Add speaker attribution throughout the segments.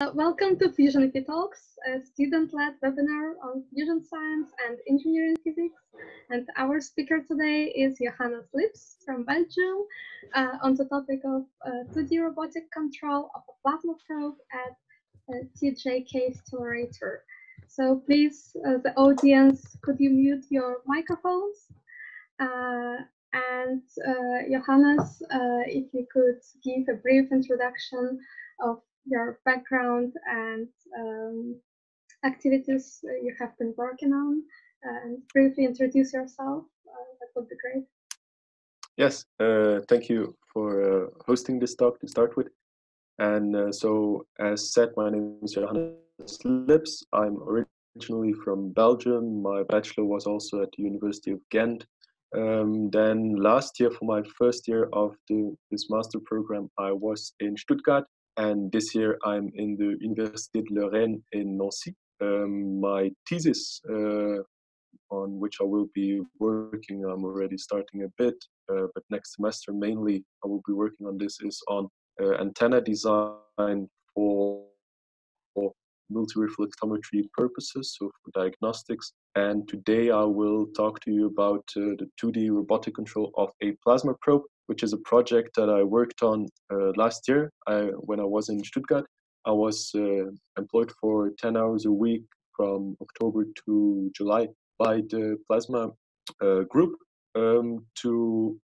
Speaker 1: Uh, welcome to Fusion EP Talks, a student-led webinar on fusion science and engineering physics. And our speaker today is Johannes Lips from Belgium uh, on the topic of uh, 2D robotic control of a plasma probe at uh, TJK Stellarator. So please, uh, the audience, could you mute your microphones? Uh, and Johannes, if you could give a brief introduction of your background and um, activities you have been working on and briefly introduce yourself. Uh, that would be great.
Speaker 2: Yes, uh, thank you for uh, hosting this talk to start with. And so, as said, my name is Johannes Lips. I'm originally from Belgium. My bachelor was also at the University of Ghent. Um, then last year, for my first year of this master program, I was in Stuttgart and this year I'm in the Université de Lorraine in Nancy. Um, my thesis uh, on which I will be working, I'm already starting a bit, uh, but next semester mainly I will be working on this is on uh, antenna design for, for multi-reflectometry purposes, so for diagnostics. And today I will talk to you about uh, the 2D robotic control of a plasma probe which is a project that I worked on uh, last year I, when I was in Stuttgart. I was uh, employed for 10 hours a week from October to July by the Plasma uh, group um, to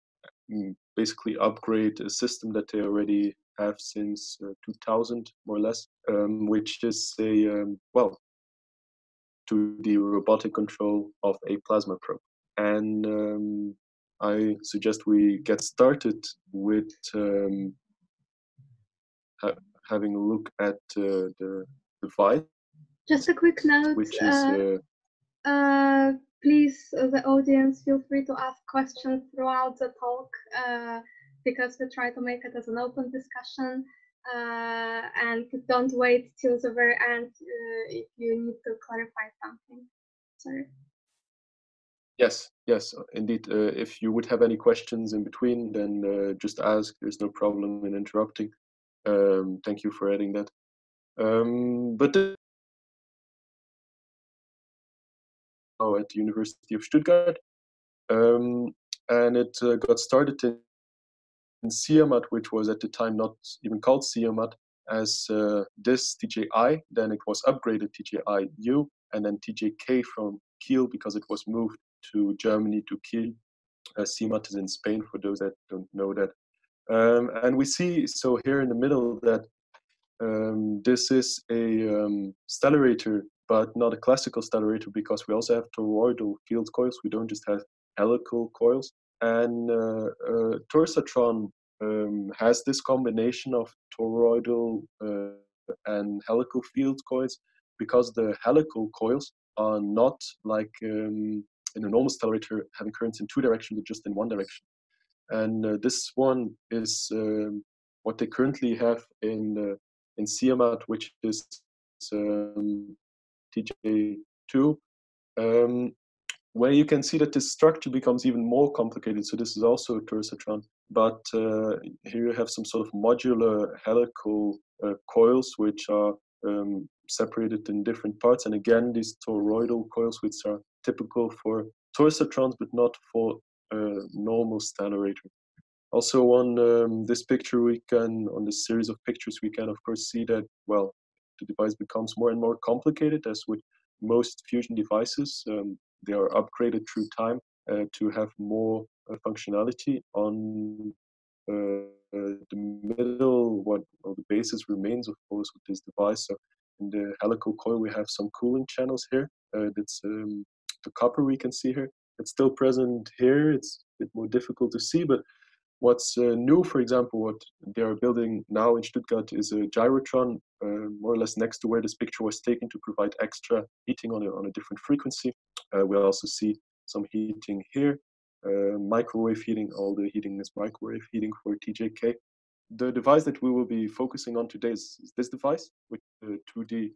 Speaker 2: mm, basically upgrade a system that they already have since uh, 2000, more or less, um, which is a, um, well, to the robotic control of a plasma probe. And um, I suggest we get started with um, ha having a look at uh, the device.
Speaker 1: Just a quick note. Which is, uh, uh, please, uh, the audience, feel free to ask questions throughout the talk uh, because we try to make it as an open discussion. Uh, and don't wait till the very end if you need to clarify something. Sorry.
Speaker 2: Yes, yes, indeed. Uh, if you would have any questions in between, then uh, just ask. There's no problem in interrupting. Um, thank you for adding that. Um, but oh, at the University of Stuttgart, um, and it uh, got started in, in CIEMAT, which was at the time not even called CIEMAT, as uh, this TJI. Then it was upgraded TJI-U, and then TJK from Kiel because it was moved to Germany to Kiel. Uh, CIEMAT in Spain for those that don't know that. Um, and we see so here in the middle that um, this is a um, stellarator, but not a classical stellarator because we also have toroidal field coils. We don't just have helical coils. And uh, uh, Torsatron um, has this combination of toroidal uh, and helical field coils because the helical coils are not like um, in a normal stellarator having currents in two directions, but just in one direction. And uh, this one is um, what they currently have in uh, in CIEMAT, which is um, TJ2, um, where you can see that the structure becomes even more complicated. So this is also a Torsatron, but uh, here you have some sort of modular helical uh, coils, which are um, separated in different parts. And again, these toroidal coils, which are typical for torsatrons, but not for a normal stellarator. Also on um, this picture, we can, on this series of pictures, we can of course see that, well, the device becomes more and more complicated as with most fusion devices. Um, they are upgraded through time uh, to have more uh, functionality on uh, uh the middle, what well, the basis remains, of course, with this device. So in the helical coil, we have some cooling channels here. Uh, that's um, the copper we can see here. It's still present here. It's a bit more difficult to see, but what's uh, new, for example, what they are building now in Stuttgart is a gyrotron, uh, more or less next to where this picture was taken to provide extra heating on a, on a different frequency. Uh, we also see some heating here, uh, microwave heating, all the heating is microwave heating for TJK. The device that we will be focusing on today is, is this device, with the 2D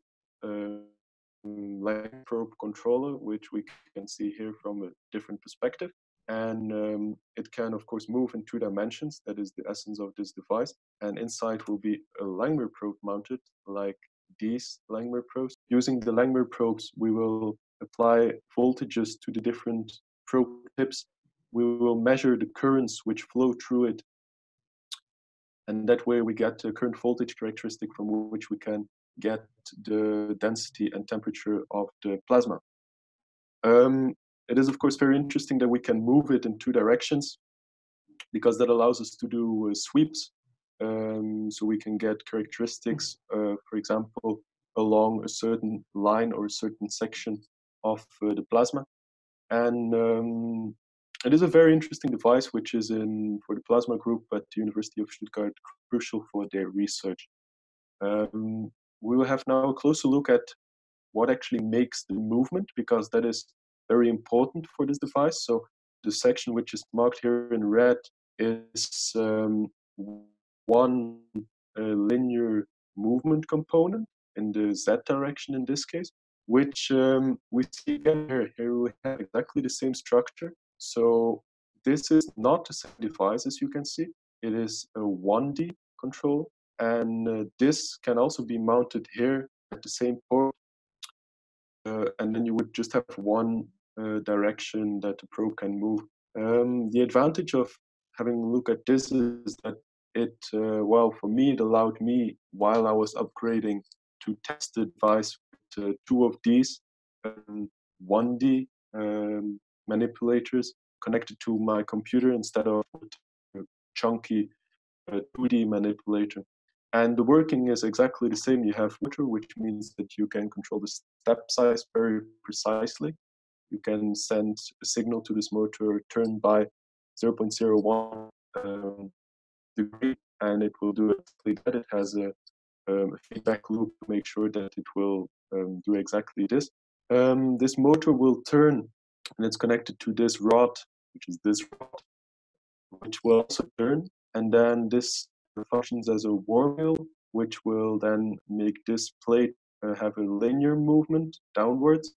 Speaker 2: like probe controller, which we can see here from a different perspective. And um, it can, of course, move in two dimensions. That is the essence of this device. And inside will be a Langmuir probe mounted, like these Langmuir probes. Using the Langmuir probes, we will apply voltages to the different probe tips. We will measure the currents which flow through it. And that way we get a current voltage characteristic from which we can get the density and temperature of the plasma. Um, it is, of course, very interesting that we can move it in two directions because that allows us to do uh, sweeps. Um, so we can get characteristics, uh, for example, along a certain line or a certain section of uh, the plasma. And um, it is a very interesting device, which is in for the plasma group at the University of Stuttgart, crucial for their research. Um, we will have now a closer look at what actually makes the movement, because that is very important for this device. So the section which is marked here in red is um, one uh, linear movement component in the z direction in this case, which um, we see again here. Here we have exactly the same structure. So this is not the same device as you can see. It is a 1D control, and uh, this can also be mounted here at the same port. Uh, and then you would just have one uh, direction that the probe can move. Um, the advantage of having a look at this is that it, uh, well, for me, it allowed me while I was upgrading to test the device with uh, two of these um, 1D um, manipulators connected to my computer instead of a chunky uh, 2D manipulator. And the working is exactly the same. You have motor, which means that you can control the step size very precisely. You can send a signal to this motor turned by 0.01 um, degree, and it will do exactly that. It has a, um, a feedback loop to make sure that it will um, do exactly this. Um, this motor will turn, and it's connected to this rod, which is this rod, which will also turn, and then this functions as a wheel, which will then make this plate uh, have a linear movement downwards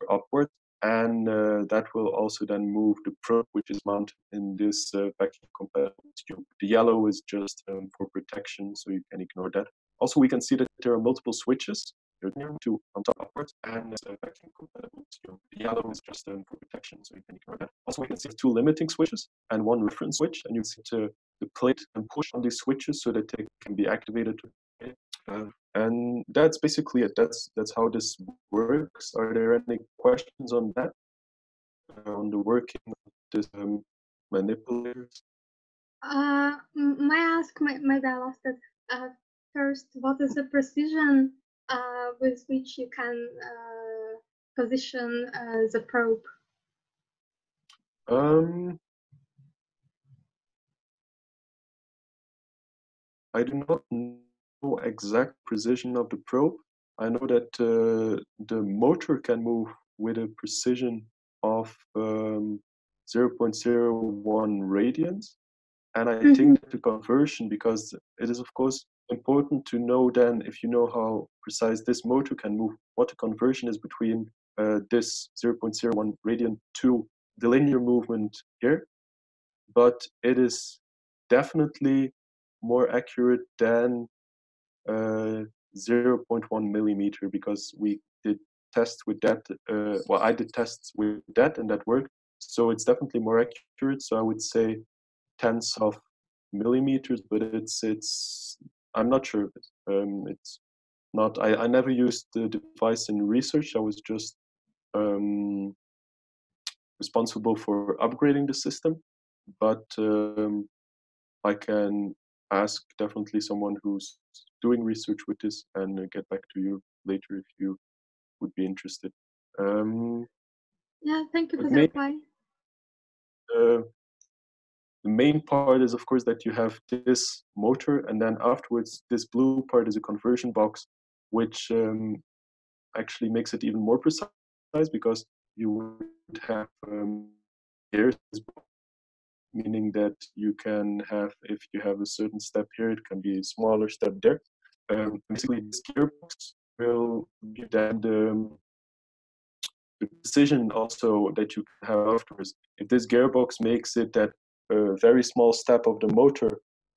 Speaker 2: or upwards, and uh, that will also then move the probe which is mounted in this uh, vacuum compatible tube. The yellow is just um, for protection, so you can ignore that. Also, we can see that there are multiple switches. There's two on top upwards, and a vacuum compatible tube. The yellow is just um, for protection, so you can ignore that. Also, we can see two limiting switches and one reference switch, and you see to the plate and push on these switches so that they can be activated uh, and that's basically it. That's that's how this works. Are there any questions on that? Uh, on the working of this um, manipulators?
Speaker 1: Uh, may I ask? Maybe I'll ask that uh, first. What is the precision uh, with which you can uh, position uh, the probe?
Speaker 2: Um, I do not know exact precision of the probe. I know that uh, the motor can move with a precision of um, 0.01 radians. And I mm-hmm. think the conversion, because it is, of course, important to know then, if you know how precise this motor can move, what the conversion is between uh, this 0.01 radian to the linear movement here. But it is definitely more accurate than uh, 0.1 millimeter because we did tests with that. Uh, well, I did tests with that and that worked. So it's definitely more accurate. So I would say tenths of millimeters, but it's it's I'm not sure. Um, it's not. I, I never used the device in research. I was just um, responsible for upgrading the system, but um, I can ask definitely someone who's doing research with this and uh, get back to you later if you would be interested. Um,
Speaker 1: yeah, thank you for the reply.
Speaker 2: Uh, the main part is, of course, that you have this motor, and then afterwards, this blue part is a conversion box, which um, actually makes it even more precise because you would have um, meaning that you can have, if you have a certain step here, it can be a smaller step there. Um, basically, this gearbox will give them the, the precision also that you can have afterwards. If this gearbox makes it that a very small step of the motor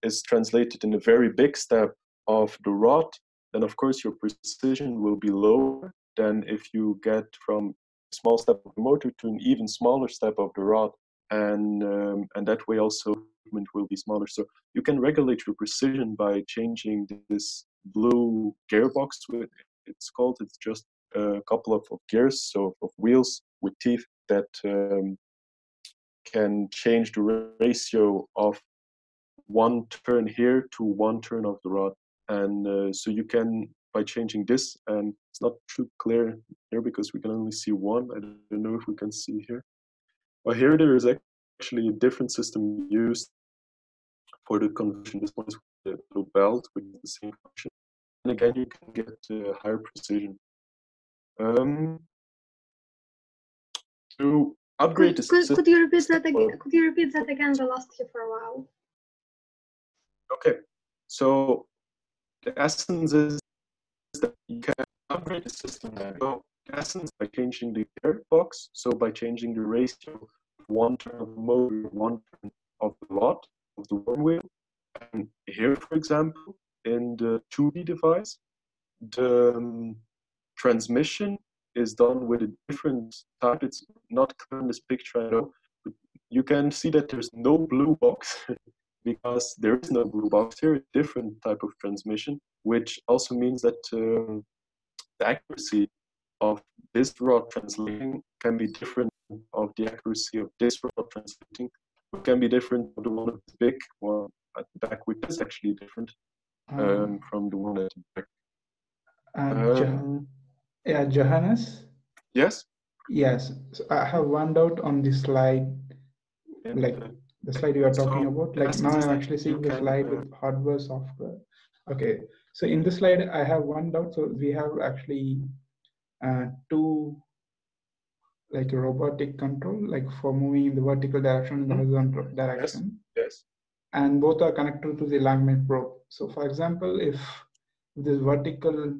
Speaker 2: is translated in a very big step of the rod, then of course your precision will be lower than if you get from a small step of the motor to an even smaller step of the rod, and um, and that way also movement will be smaller. So you can regulate your precision by changing this blue gearbox. It's called. It's just a couple of, of gears, so of wheels with teeth that um, can change the ratio of one turn here to one turn of the rod and uh, so you can by changing this and it's not too clear here because we can only see one i don't know if we can see here but here there is actually a different system used for the conversion this one is the little belt with the same function. And again you can get uh, higher precision. Um, to upgrade
Speaker 1: could,
Speaker 2: the
Speaker 1: could,
Speaker 2: system
Speaker 1: could you repeat that again could you repeat that again? We lost you for a while.
Speaker 2: Okay. So the essence is that you can upgrade the system and go essence by changing the box. so by changing the ratio of one turn of the motor, one turn of the rod, of the worm wheel. And here, for example, in the 2D device, the um, transmission is done with a different type. It's not clear in this picture, I know, but you can see that there's no blue box because there is no blue box here, a different type of transmission, which also means that um, the accuracy of this rod translating can be different of the accuracy of this rod translating. It can be different from the one at the big one at the back, which is actually different um, um, from the one at the back.
Speaker 3: Um, yeah, Johannes?
Speaker 2: Yes?
Speaker 3: Yes. So I have one doubt on the slide. Yeah, like the slide you are talking so, about like now i'm actually seeing the slide uh, with hardware software okay so in this slide i have one doubt so we have actually uh, two like a robotic control like for moving in the vertical direction and the mm-hmm. horizontal direction.
Speaker 2: Yes. yes
Speaker 3: and both are connected to the langmuir probe. So for example if this vertical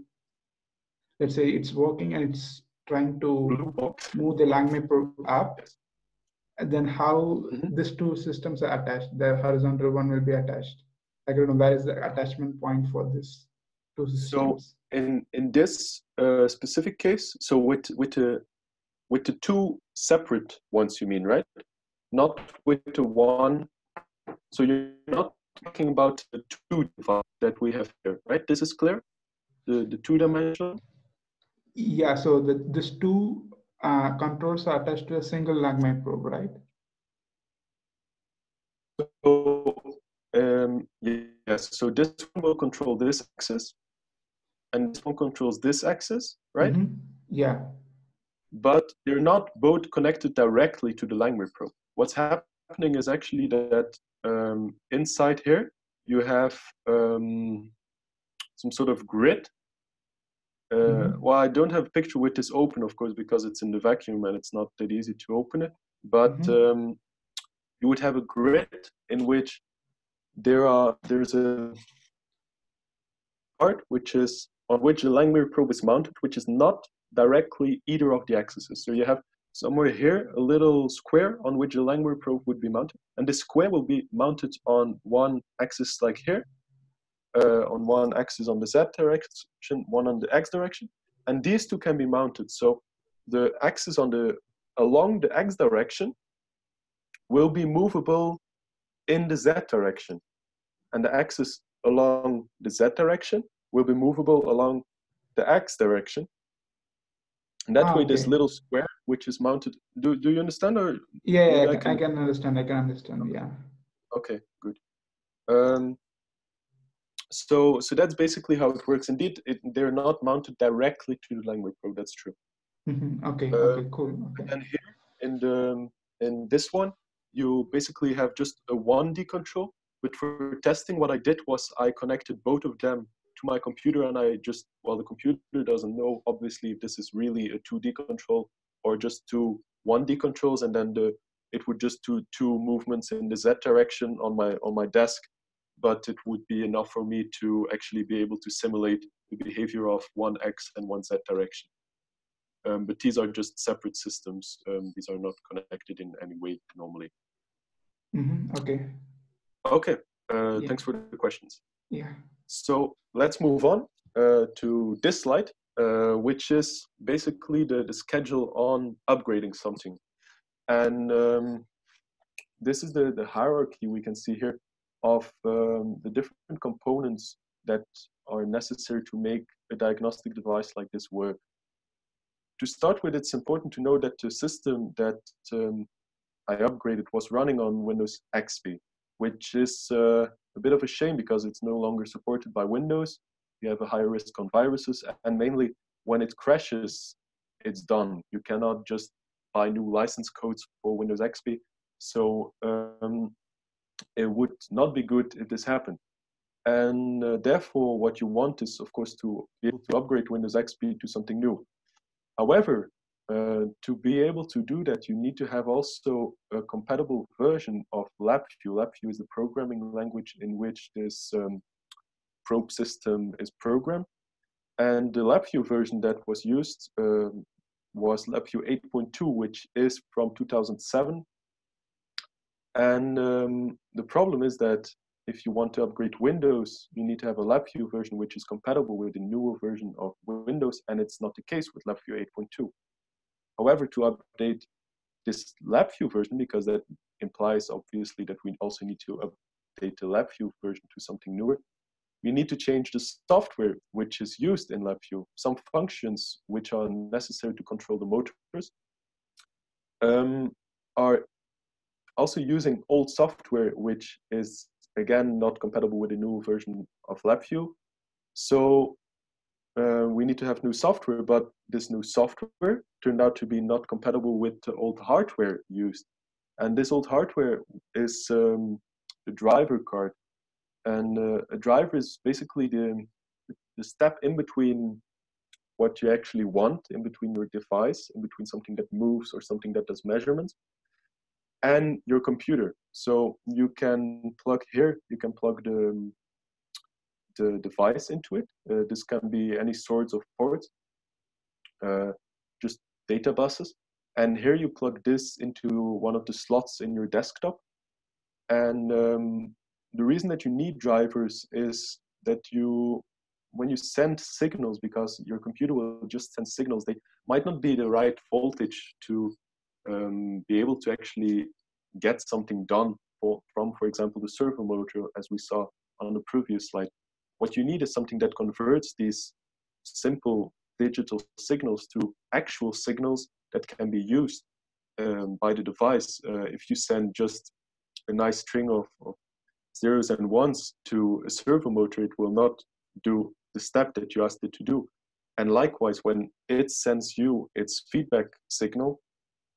Speaker 3: let's say it's working and it's trying to move the langmuir probe up yes. then how mm-hmm. these two systems are attached the horizontal one will be attached. I don't know where is the attachment point for this two systems
Speaker 2: so in in this uh, specific case so with with the with the two separate ones you mean right? Not with the one so you're not talking about the two that we have here right? This is clear? The the two dimensional
Speaker 3: yeah so the these two uh, controls are attached to a single Langmuir probe, right?
Speaker 2: So um, yes, so this one will control this axis, and this one controls this axis, right? Mm -hmm.
Speaker 3: Yeah.
Speaker 2: But they're not both connected directly to the Langmuir probe. What's happening is actually that um, inside here you have um, some sort of grid uh, mm-hmm. Well, I don't have a picture with this open, of course, because it's in the vacuum and it's not that easy to open it. But mm-hmm. um, you would have a grid in which there are there's a part which is on which the Langmuir probe is mounted, which is not directly either of the axes. So you have somewhere here a little square on which the Langmuir probe would be mounted, and this square will be mounted on one axis like here, uh, on one axis on the z direction, one on the x direction, and these two can be mounted. So the axis on the along the x direction will be movable in the z direction, and the axis along the z direction will be movable along the x direction. And that ah, way, okay. this little square, which is mounted, do, do you understand? Or
Speaker 3: yeah, yeah I, can, I, can, understand. I can understand. Yeah.
Speaker 2: Okay, good. Um, so so that's basically how it works. Indeed, it, they're not mounted directly to the Langmuir probe. That's true.
Speaker 3: Mm-hmm. Okay. Uh, okay. Cool. Okay.
Speaker 2: And here in the in this one, you basically have just a 1D control. But for testing, what I did was I connected both of them to my computer, and I just well, the computer doesn't know obviously if this is really a 2D control or just two 1D controls, and then the it would just do two movements in the z direction on my on my desk but it would be enough for me to actually be able to simulate the behavior of one X and one Z direction. Um, but these are just separate systems. Um, these are not connected in any way normally.
Speaker 3: Mm -hmm. Okay.
Speaker 2: Okay. Uh, yeah. Thanks for the questions.
Speaker 3: Yeah.
Speaker 2: So let's move on uh, to this slide, uh, which is basically the, the schedule on upgrading something. And um, this is the, the hierarchy we can see here of um, the different components that are necessary to make a diagnostic device like this work. To start with, it's important to know that the system that um, I upgraded was running on Windows XP, which is uh, a bit of a shame because it's no longer supported by Windows. You have a higher risk on viruses, and mainly when it crashes, it's done. You cannot just buy new license codes for Windows XP. So um, it would not be good if this happened. And uh, therefore, what you want is, of course, to be able to upgrade Windows XP to something new. However, uh, to be able to do that, you need to have also a compatible version of LabVIEW. LabVIEW is the programming language in which this um, probe system is programmed. And the LabVIEW version that was used um, was LabVIEW 8.2, which is from 2007. And um, the problem is that if you want to upgrade Windows, you need to have a LabVIEW version which is compatible with the newer version of Windows, and it's not the case with LabVIEW 8.2. However, to update this LabVIEW version, because that implies obviously that we also need to update the LabVIEW version to something newer, we need to change the software which is used in LabVIEW. Some functions which are necessary to control the motors um, are also using old software which is again not compatible with the new version of LabVIEW. So uh, we need to have new software, but this new software turned out to be not compatible with the old hardware used. And this old hardware is um, the driver card. And uh, a driver is basically the, the step in between what you actually want, in between your device, in between something that moves or something that does measurements, and your computer. So you can plug here, you can plug the, the device into it. Uh, this can be any sorts of ports, uh, just data buses. And here you plug this into one of the slots in your desktop. And um, the reason that you need drivers is that you, when you send signals, because your computer will just send signals, they might not be the right voltage to um, be able to actually get something done for, from, for example, the servo motor, as we saw on the previous slide. What you need is something that converts these simple digital signals to actual signals that can be used um, by the device. Uh, if you send just a nice string of, of zeros and ones to a servo motor, it will not do the step that you asked it to do. And likewise, when it sends you its feedback signal,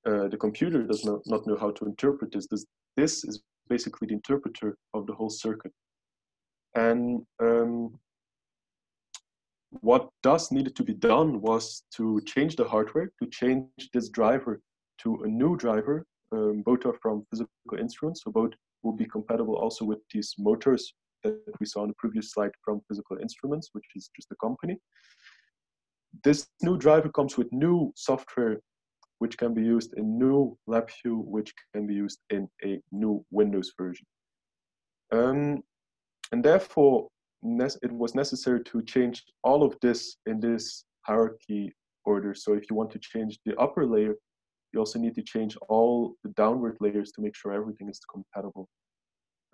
Speaker 2: uh, the computer does not, not know how to interpret this. this. This is basically the interpreter of the whole circuit. And um, what does needed to be done was to change the hardware, to change this driver to a new driver. Um, both are from physical instruments, so both will be compatible also with these motors that we saw on the previous slide from physical instruments, which is just a company. This new driver comes with new software which can be used in new LabVIEW, which can be used in a new Windows version. Um, and therefore, it was necessary to change all of this in this hierarchy order. So if you want to change the upper layer, you also need to change all the downward layers to make sure everything is compatible.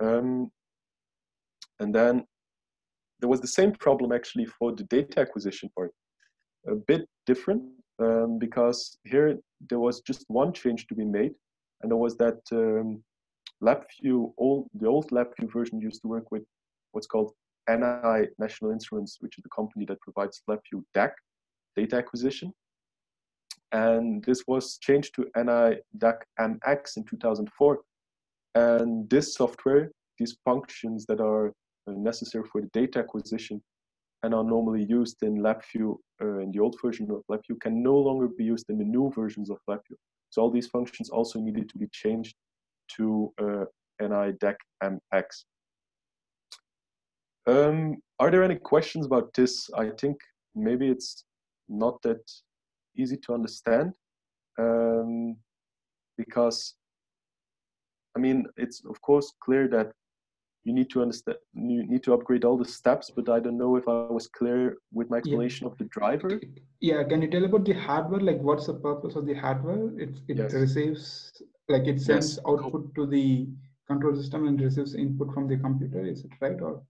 Speaker 2: Um, and then there was the same problem actually for the data acquisition part. A bit different um, because here there was just one change to be made, and that was that um, LabVIEW, old, the old LabVIEW version used to work with what's called NI National Instruments, which is the company that provides LabVIEW DAQ, data acquisition. And this was changed to NI DAC MX in 2004. And this software, these functions that are necessary for the data acquisition and are normally used in LabVIEW uh, in the old version of LabVIEW can no longer be used in the new versions of LabVIEW. So all these functions also needed to be changed to uh, NI-DAC MX. Um, are there any questions about this? I think maybe it's not that easy to understand um, because, I mean, it's of course clear that you need to understand you need to upgrade all the steps but i don't know if i was clear with my explanation yeah. of the driver
Speaker 3: yeah can you tell about the hardware like what's the purpose of the hardware it, it yes. receives like it sends yes. output to the control system and receives input from the computer is it right or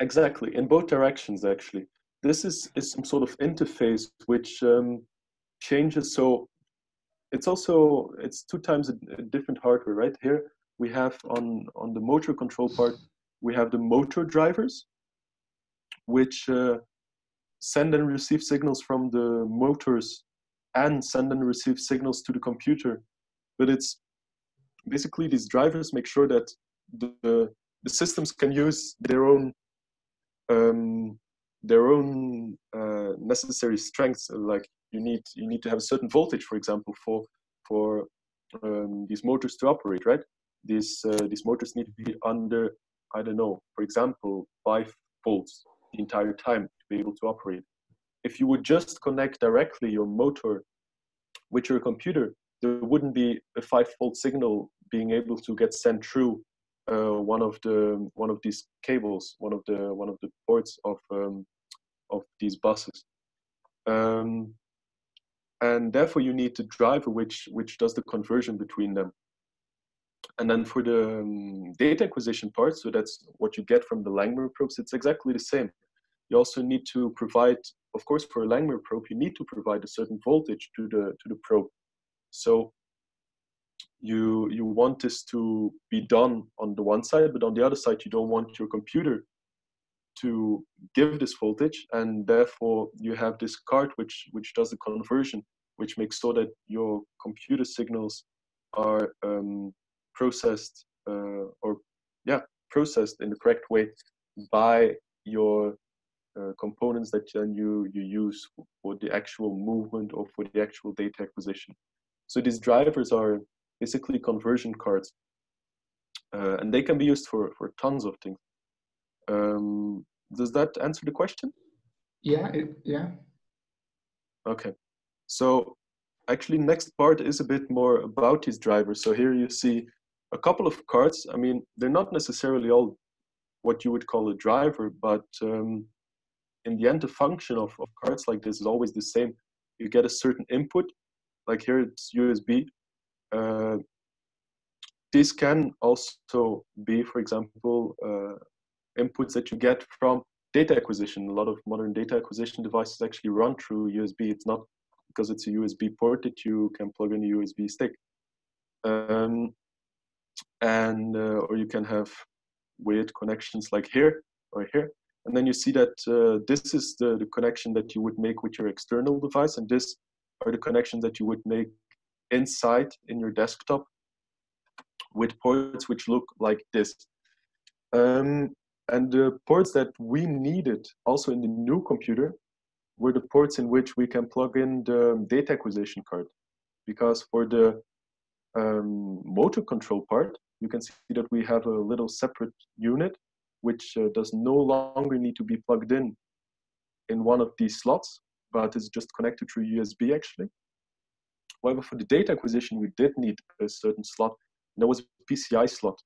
Speaker 2: exactly in both directions actually this is, is some sort of interface which um, changes so it's also it's two times a, a different hardware right here we have on, on the motor control part, we have the motor drivers, which uh, send and receive signals from the motors and send and receive signals to the computer. But it's basically these drivers make sure that the, the systems can use their own um, their own uh, necessary strengths. Like you need you need to have a certain voltage, for example, for for um, these motors to operate, right? these uh, these motors need to be under I don't know, for example, five volts the entire time to be able to operate. If you would just connect directly your motor with your computer, there wouldn't be a five volt signal being able to get sent through uh, one of the one of these cables, one of the one of the ports of um, of these buses. Um, and therefore, you need a driver which which does the conversion between them. And then for the um, data acquisition part, so that's what you get from the Langmuir probes, it's exactly the same. You also need to provide, of course, for a Langmuir probe, you need to provide a certain voltage to the to the probe. So you you want this to be done on the one side, but on the other side, you don't want your computer to give this voltage, and therefore you have this card which which does the conversion, which makes so that your computer signals are um, processed uh, or yeah processed in the correct way by your uh, components that then you you use for the actual movement or for the actual data acquisition. So these drivers are basically conversion cards, uh, and they can be used for for tons of things. Um, does that answer the question?
Speaker 3: Yeah, it, yeah.
Speaker 2: Okay, so actually next part is a bit more about these drivers. So here you see a couple of cards. I mean, they're not necessarily all what you would call a driver, but um, in the end, the function of, of cards like this is always the same. You get a certain input, like here it's USB. Uh, this can also be, for example, uh, inputs that you get from data acquisition. A lot of modern data acquisition devices actually run through USB. It's not because it's a USB port that you can plug in a USB stick. Um, and uh, or you can have weird connections like here or here and then you see that uh, this is the, the connection that you would make with your external device and this are the connections that you would make inside in your desktop with ports which look like this um, and the ports that we needed also in the new computer were the ports in which we can plug in the data acquisition card because for the um, motor control part you can see that we have a little separate unit which uh, does no longer need to be plugged in in one of these slots, but is just connected through USB actually. However, for the data acquisition, we did need a certain slot. And that was a PCI slot.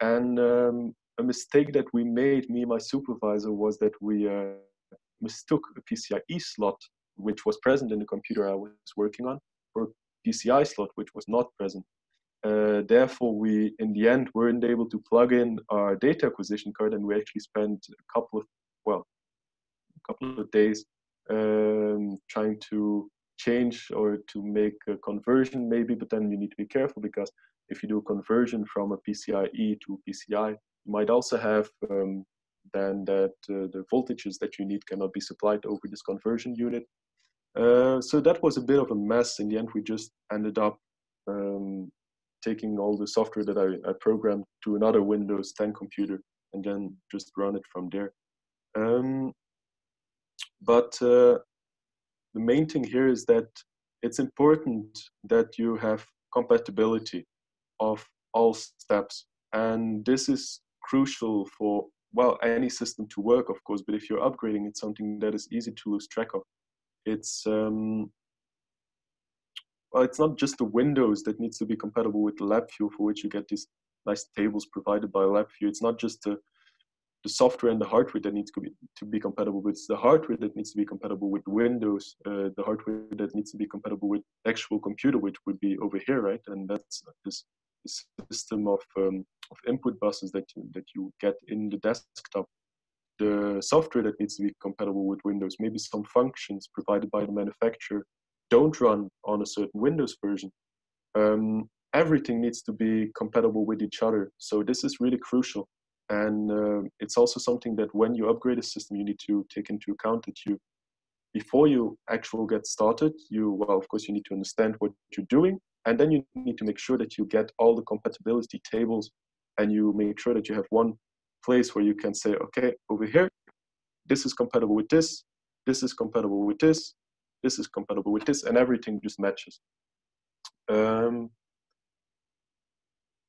Speaker 2: And um, a mistake that we made, me and my supervisor, was that we uh, mistook a PCIe slot, which was present in the computer I was working on, for a PCI slot, which was not present. Uh, therefore, we in the end weren't able to plug in our data acquisition card, and we actually spent a couple of well, a couple of days um, trying to change or to make a conversion maybe. But then you need to be careful because if you do a conversion from a PCIe to PCI, you might also have um, then that uh, the voltages that you need cannot be supplied over this conversion unit. Uh, so that was a bit of a mess. In the end, we just ended up um, taking all the software that I, I programmed to another Windows 10 computer and then just run it from there. Um, but uh, the main thing here is that it's important that you have compatibility of all steps. And this is crucial for, well, any system to work, of course, but if you're upgrading, it's something that is easy to lose track of. It's um, well, it's not just the Windows that needs to be compatible with LabVIEW for which you get these nice tables provided by LabVIEW. It's not just the the software and the hardware that needs to be to be compatible with the hardware that needs to be compatible with Windows, uh, the hardware that needs to be compatible with actual computer, which would be over here, right? And that's this, system of um, of input buses that you, that you get in the desktop. The software that needs to be compatible with Windows, maybe some functions provided by the manufacturer don't run on a certain Windows version. Um, everything needs to be compatible with each other. So this is really crucial. And uh, it's also something that when you upgrade a system, you need to take into account that you, before you actually get started, you, well, of course, you need to understand what you're doing. And then you need to make sure that you get all the compatibility tables and you make sure that you have one place where you can say, okay, over here, this is compatible with this, this is compatible with this, this is compatible with this, and everything just matches. Um,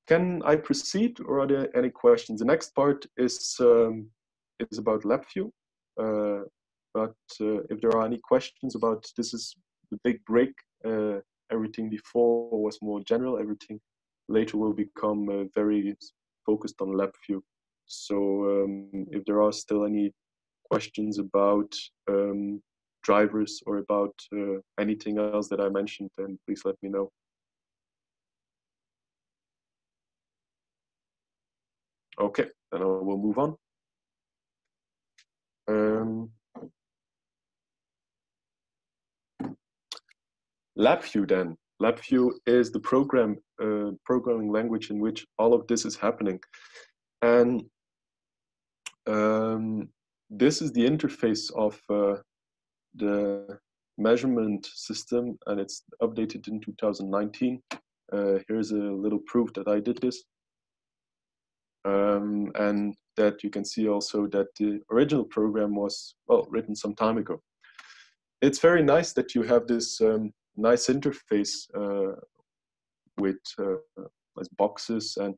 Speaker 2: can I proceed or are there any questions? The next part is, um, is about LabVIEW. Uh, but uh, if there are any questions about this is the big break, uh, everything before was more general, everything later will become uh, very focused on LabVIEW. So um, if there are still any questions about um, drivers or about uh, anything else that I mentioned, then please let me know. Okay, then I will move on. Um, LabVIEW then. LabVIEW is the program uh, programming language in which all of this is happening. And um, this is the interface of uh, the measurement system and it's updated in 2019. Uh, here's a little proof that I did this um, and that you can see also that the original program was well written some time ago. It's very nice that you have this um, nice interface uh, with uh, boxes and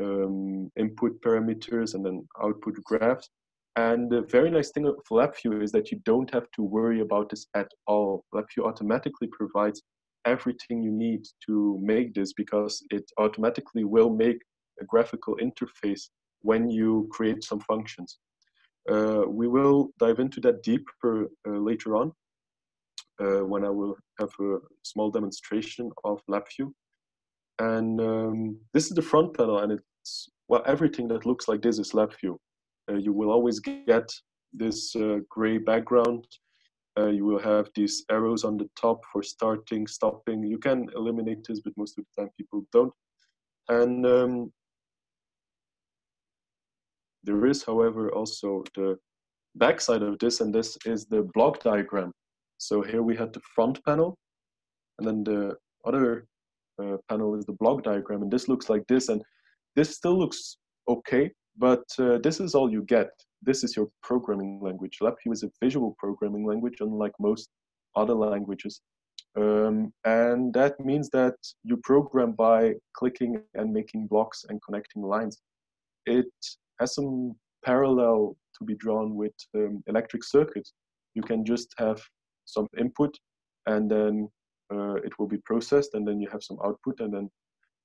Speaker 2: um, input parameters and then output graphs. And the very nice thing of LabVIEW is that you don't have to worry about this at all. LabVIEW automatically provides everything you need to make this because it automatically will make a graphical interface when you create some functions. Uh, we will dive into that deeper uh, later on uh, when I will have a small demonstration of LabVIEW. And um, this is the front panel, and it's well everything that looks like this is LabVIEW. Uh, you will always get this uh, gray background. Uh, you will have these arrows on the top for starting, stopping. You can eliminate this, but most of the time people don't. And um, there is, however, also the backside of this, and this is the block diagram. So here we had the front panel, and then the other uh, panel is the block diagram, and this looks like this, and this still looks okay, but uh, this is all you get. This is your programming language. LabVIEW is a visual programming language, unlike most other languages. Um, and that means that you program by clicking and making blocks and connecting lines. It has some parallel to be drawn with um, electric circuits. You can just have some input and then uh, it will be processed and then you have some output and then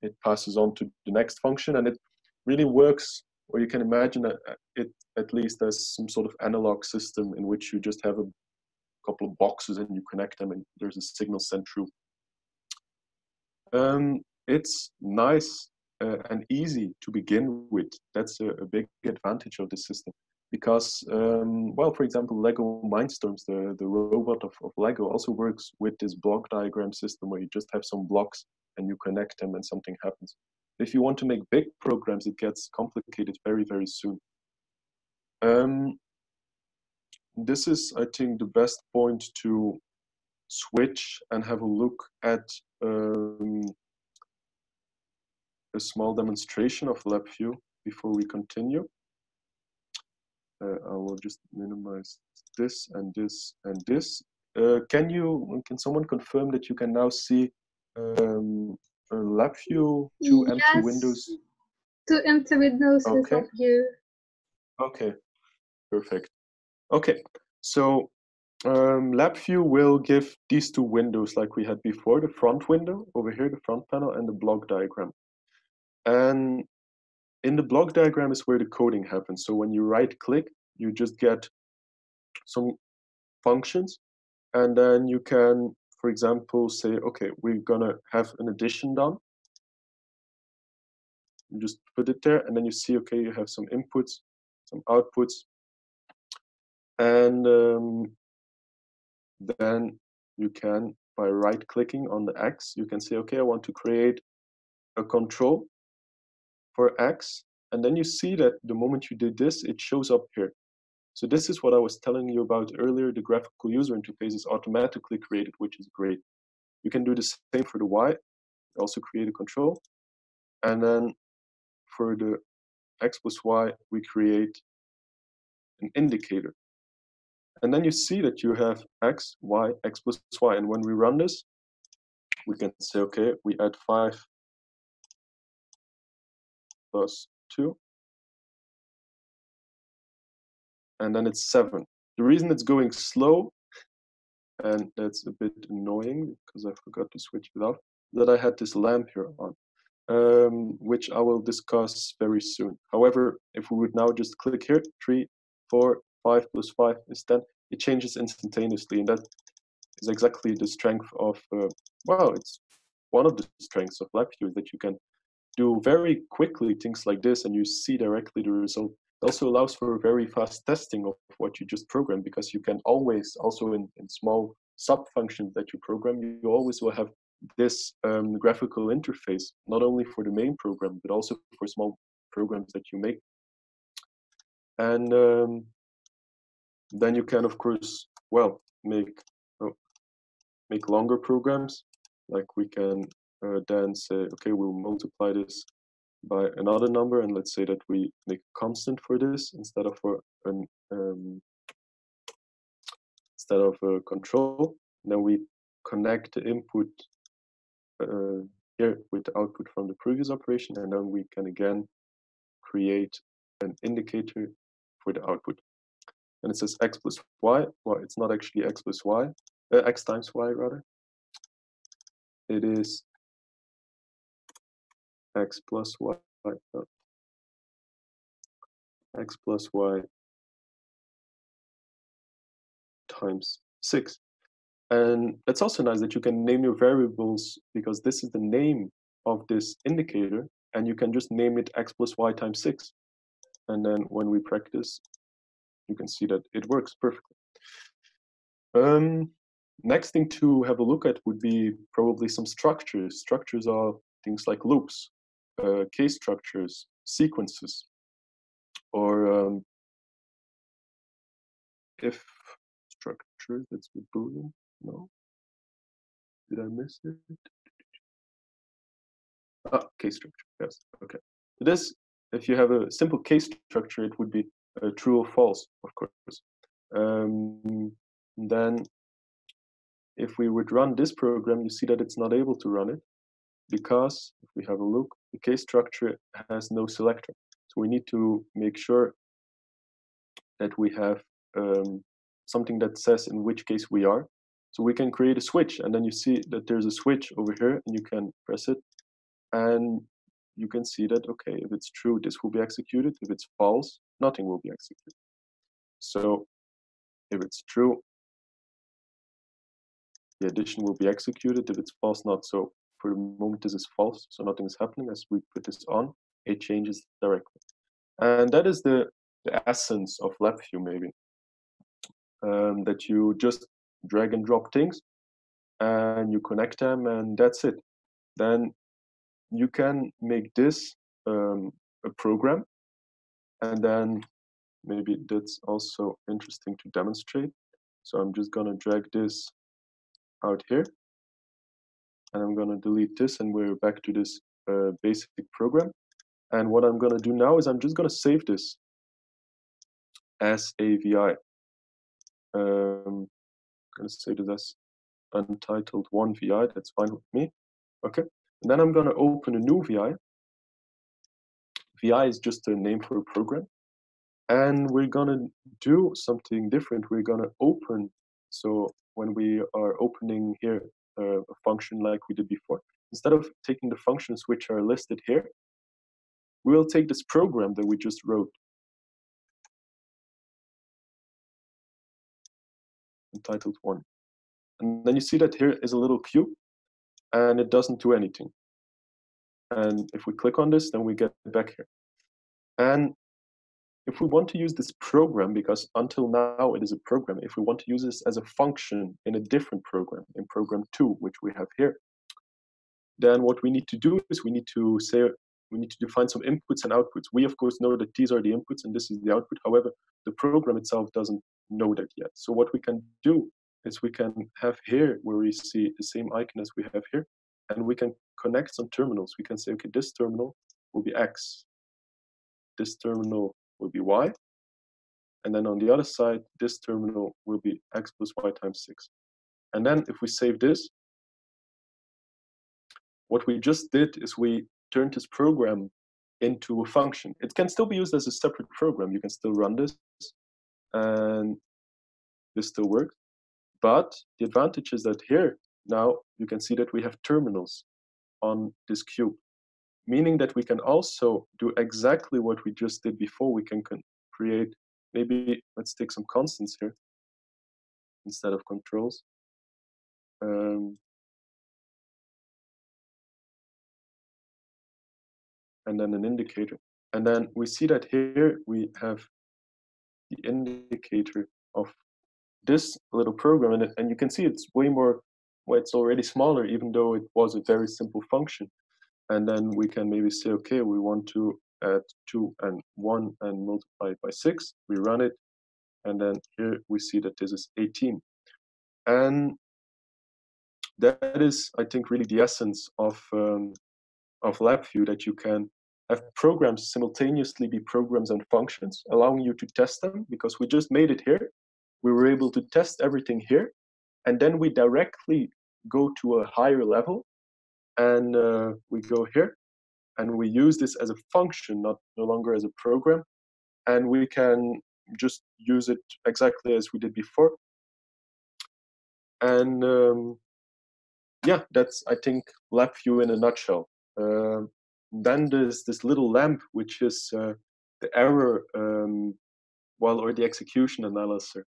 Speaker 2: it passes on to the next function and it really works or you can imagine it at least as some sort of analog system in which you just have a couple of boxes and you connect them and there's a signal sent through. Um, it's nice uh, and easy to begin with. That's a, a big advantage of this system because, um, well, for example, Lego Mindstorms, the, the robot of, of Lego, also works with this block diagram system where you just have some blocks and you connect them and something happens. If you want to make big programs, it gets complicated very, very soon. Um, this is, I think, the best point to switch and have a look at um, a small demonstration of LabVIEW before we continue. Uh, I will just minimize this and this and this. Uh, can you, can someone confirm that you can now see um, LabVIEW, two yes. empty windows?
Speaker 1: Two empty windows okay. LabVIEW.
Speaker 2: Okay, perfect. Okay, so um, LabVIEW will give these two windows like we had before, the front window over here, the front panel, and the block diagram. And in the block diagram is where the coding happens. So when you right click, you just get some functions and then you can, for example, say, okay, we're gonna have an addition done. You just put it there and then you see, okay, you have some inputs, some outputs. And um, then you can, by right clicking on the X, you can say, okay, I want to create a control for X. And then you see that the moment you did this, it shows up here. So this is what I was telling you about earlier. The graphical user interface is automatically created, which is great. You can do the same for the Y, also create a control. And then for the X plus Y, we create an indicator. And then you see that you have X, Y, X plus Y. And when we run this, we can say, okay, we add five plus 2. And then it's 7. The reason it's going slow, and that's a bit annoying because I forgot to switch it off, that I had this lamp here on, um, which I will discuss very soon. However, if we would now just click here, 3, 4, 5 plus 5 is 10, it changes instantaneously. And that is exactly the strength of, uh, well, it's one of the strengths of LabVIEW that you can do very quickly things like this and you see directly the result. It also allows for very fast testing of what you just programmed because you can always, also in, in small sub functions that you program, you always will have this um, graphical interface, not only for the main program, but also for small programs that you make. And um, then you can, of course, well, make oh, make longer programs. Like we can uh, then say, okay, we'll multiply this by another number, and let's say that we make a constant for this instead of for an um, instead of a control. Then we connect the input uh, here with the output from the previous operation, and then we can again create an indicator for the output. And it says x plus y. Well, it's not actually x plus y, uh, x times y rather. It is x plus y, uh, x plus y times 6. And it's also nice that you can name your variables because this is the name of this indicator, and you can just name it x plus y times 6. And then when we practice, you can see that it works perfectly. Um, next thing to have a look at would be probably some structures. Structures are things like loops uh, case structures, sequences, or um, if structure that's with Boolean. No, did I miss it? Ah, case structure. Yes. Okay. this, if you have a simple case structure, it would be uh, true or false, of course. Um, then, if we would run this program, you see that it's not able to run it because if we have a look, the case structure has no selector. So we need to make sure that we have um, something that says in which case we are. So we can create a switch and then you see that there's a switch over here and you can press it and you can see that, okay, if it's true, this will be executed. If it's false, nothing will be executed. So if it's true, the addition will be executed. If it's false, not so for the moment this is false, so nothing is happening. As we put this on, it changes directly. And that is the, the essence of LabVIEW maybe. Um, that you just drag and drop things and you connect them and that's it. Then you can make this um, a program and then maybe that's also interesting to demonstrate. So I'm just gonna drag this out here and I'm going to delete this and we're back to this uh, basic program. And what I'm going to do now is I'm just going to save this as a VI. Um, I'm going to save this as untitled one VI. That's fine with me. Okay. And then I'm going to open a new VI. VI is just a name for a program. And we're going to do something different. We're going to open. So when we are opening here a function like we did before. Instead of taking the functions which are listed here, we will take this program that we just wrote entitled one. And then you see that here is a little cube and it doesn't do anything. And if we click on this, then we get back here. And if we want to use this program, because until now it is a program, if we want to use this as a function in a different program, in program two, which we have here, then what we need to do is we need to say, we need to define some inputs and outputs. We of course know that these are the inputs and this is the output. However, the program itself doesn't know that yet. So what we can do is we can have here where we see the same icon as we have here, and we can connect some terminals. We can say, okay, this terminal will be X, this terminal will be Y, and then on the other side, this terminal will be X plus Y times 6. And then if we save this, what we just did is we turned this program into a function. It can still be used as a separate program. You can still run this, and this still works. But the advantage is that here, now you can see that we have terminals on this cube, meaning that we can also do exactly what we just did before. We can create, maybe let's take some constants here instead of controls. Um, and then an indicator. And then we see that here we have the indicator of this little program and, and you can see it's way more well it's already smaller even though it was a very simple function and then we can maybe say okay we want to add 2 and 1 and multiply it by 6 we run it and then here we see that this is 18 and that is i think really the essence of um, of LabVIEW that you can have programs simultaneously be programs and functions allowing you to test them because we just made it here. We were able to test everything here and then we directly go to a higher level and uh, we go here and we use this as a function not no longer as a program and we can just use it exactly as we did before. And um, yeah that's i think LabVIEW in a nutshell. Uh, then there's this little lamp which is uh, the error um, well or the execution analyzer.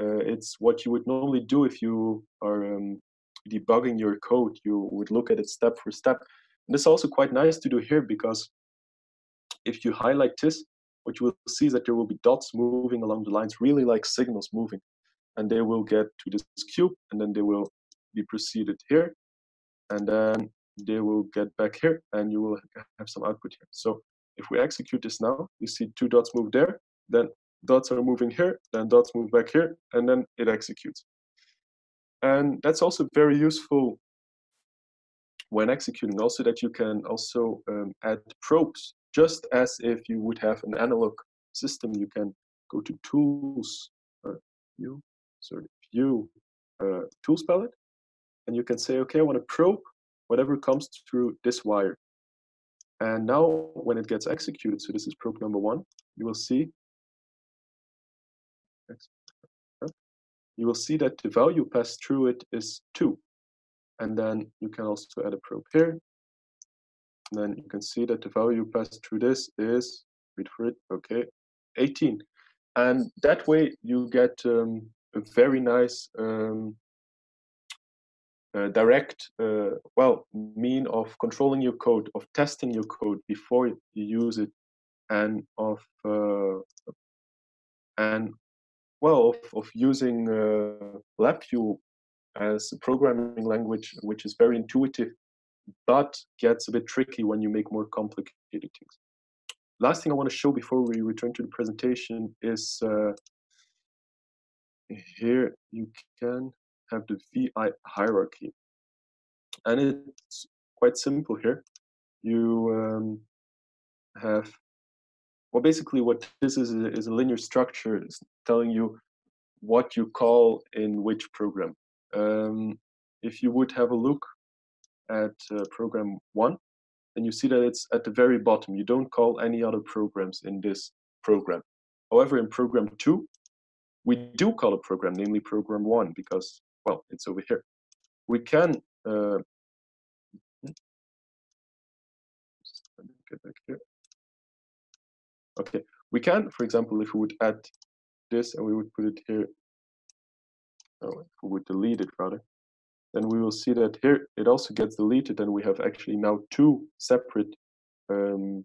Speaker 2: Uh, it's what you would normally do if you are um, debugging your code. You would look at it step for step. And this is also quite nice to do here because if you highlight this, what you will see is that there will be dots moving along the lines, really like signals moving. And they will get to this cube, and then they will be proceeded here, and then they will get back here, and you will have some output here. So if we execute this now, you see two dots move there, then dots are moving here, then dots move back here, and then it executes. And that's also very useful when executing also that you can also um, add probes just as if you would have an analog system. You can go to tools uh, view sorry view uh, tools palette and you can say okay I want to probe whatever comes through this wire. And now when it gets executed so this is probe number one you will see you will see that the value passed through it is 2. And then you can also add a probe here. And then you can see that the value passed through this is, wait for it, okay, 18. And that way you get um, a very nice um, uh, direct, uh, well, mean of controlling your code, of testing your code before you use it, and of uh, and well of, of using uh, LabVIEW as a programming language, which is very intuitive, but gets a bit tricky when you make more complicated things. Last thing I want to show before we return to the presentation is uh, here you can have the VI hierarchy. And it's quite simple here. You um, have well, basically what this is is a linear structure it's telling you what you call in which program. Um, if you would have a look at uh, program one, then you see that it's at the very bottom. You don't call any other programs in this program. However, in program two, we do call a program, namely program one, because, well, it's over here. We can, uh, get back here. Okay, we can, for example, if we would add this and we would put it here, oh, if we would delete it rather, then we will see that here it also gets deleted and we have actually now two separate um,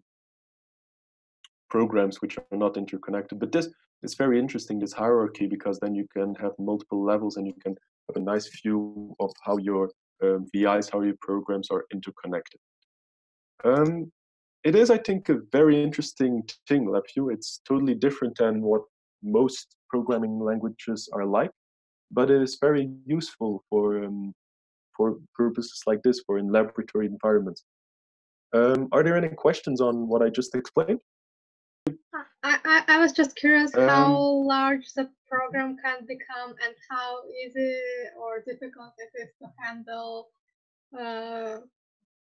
Speaker 2: programs which are not interconnected. But this is very interesting, this hierarchy, because then you can have multiple levels and you can have a nice view of how your um, VIs, how your programs are interconnected. Um, it is, I think, a very interesting thing, LabVIEW. It's totally different than what most programming languages are like, but it is very useful for um, for purposes like this, for in laboratory environments. Um, are there any questions on what I just explained?
Speaker 1: I, I, I was just curious um, how large the program can become and how easy or difficult it is to handle. Uh,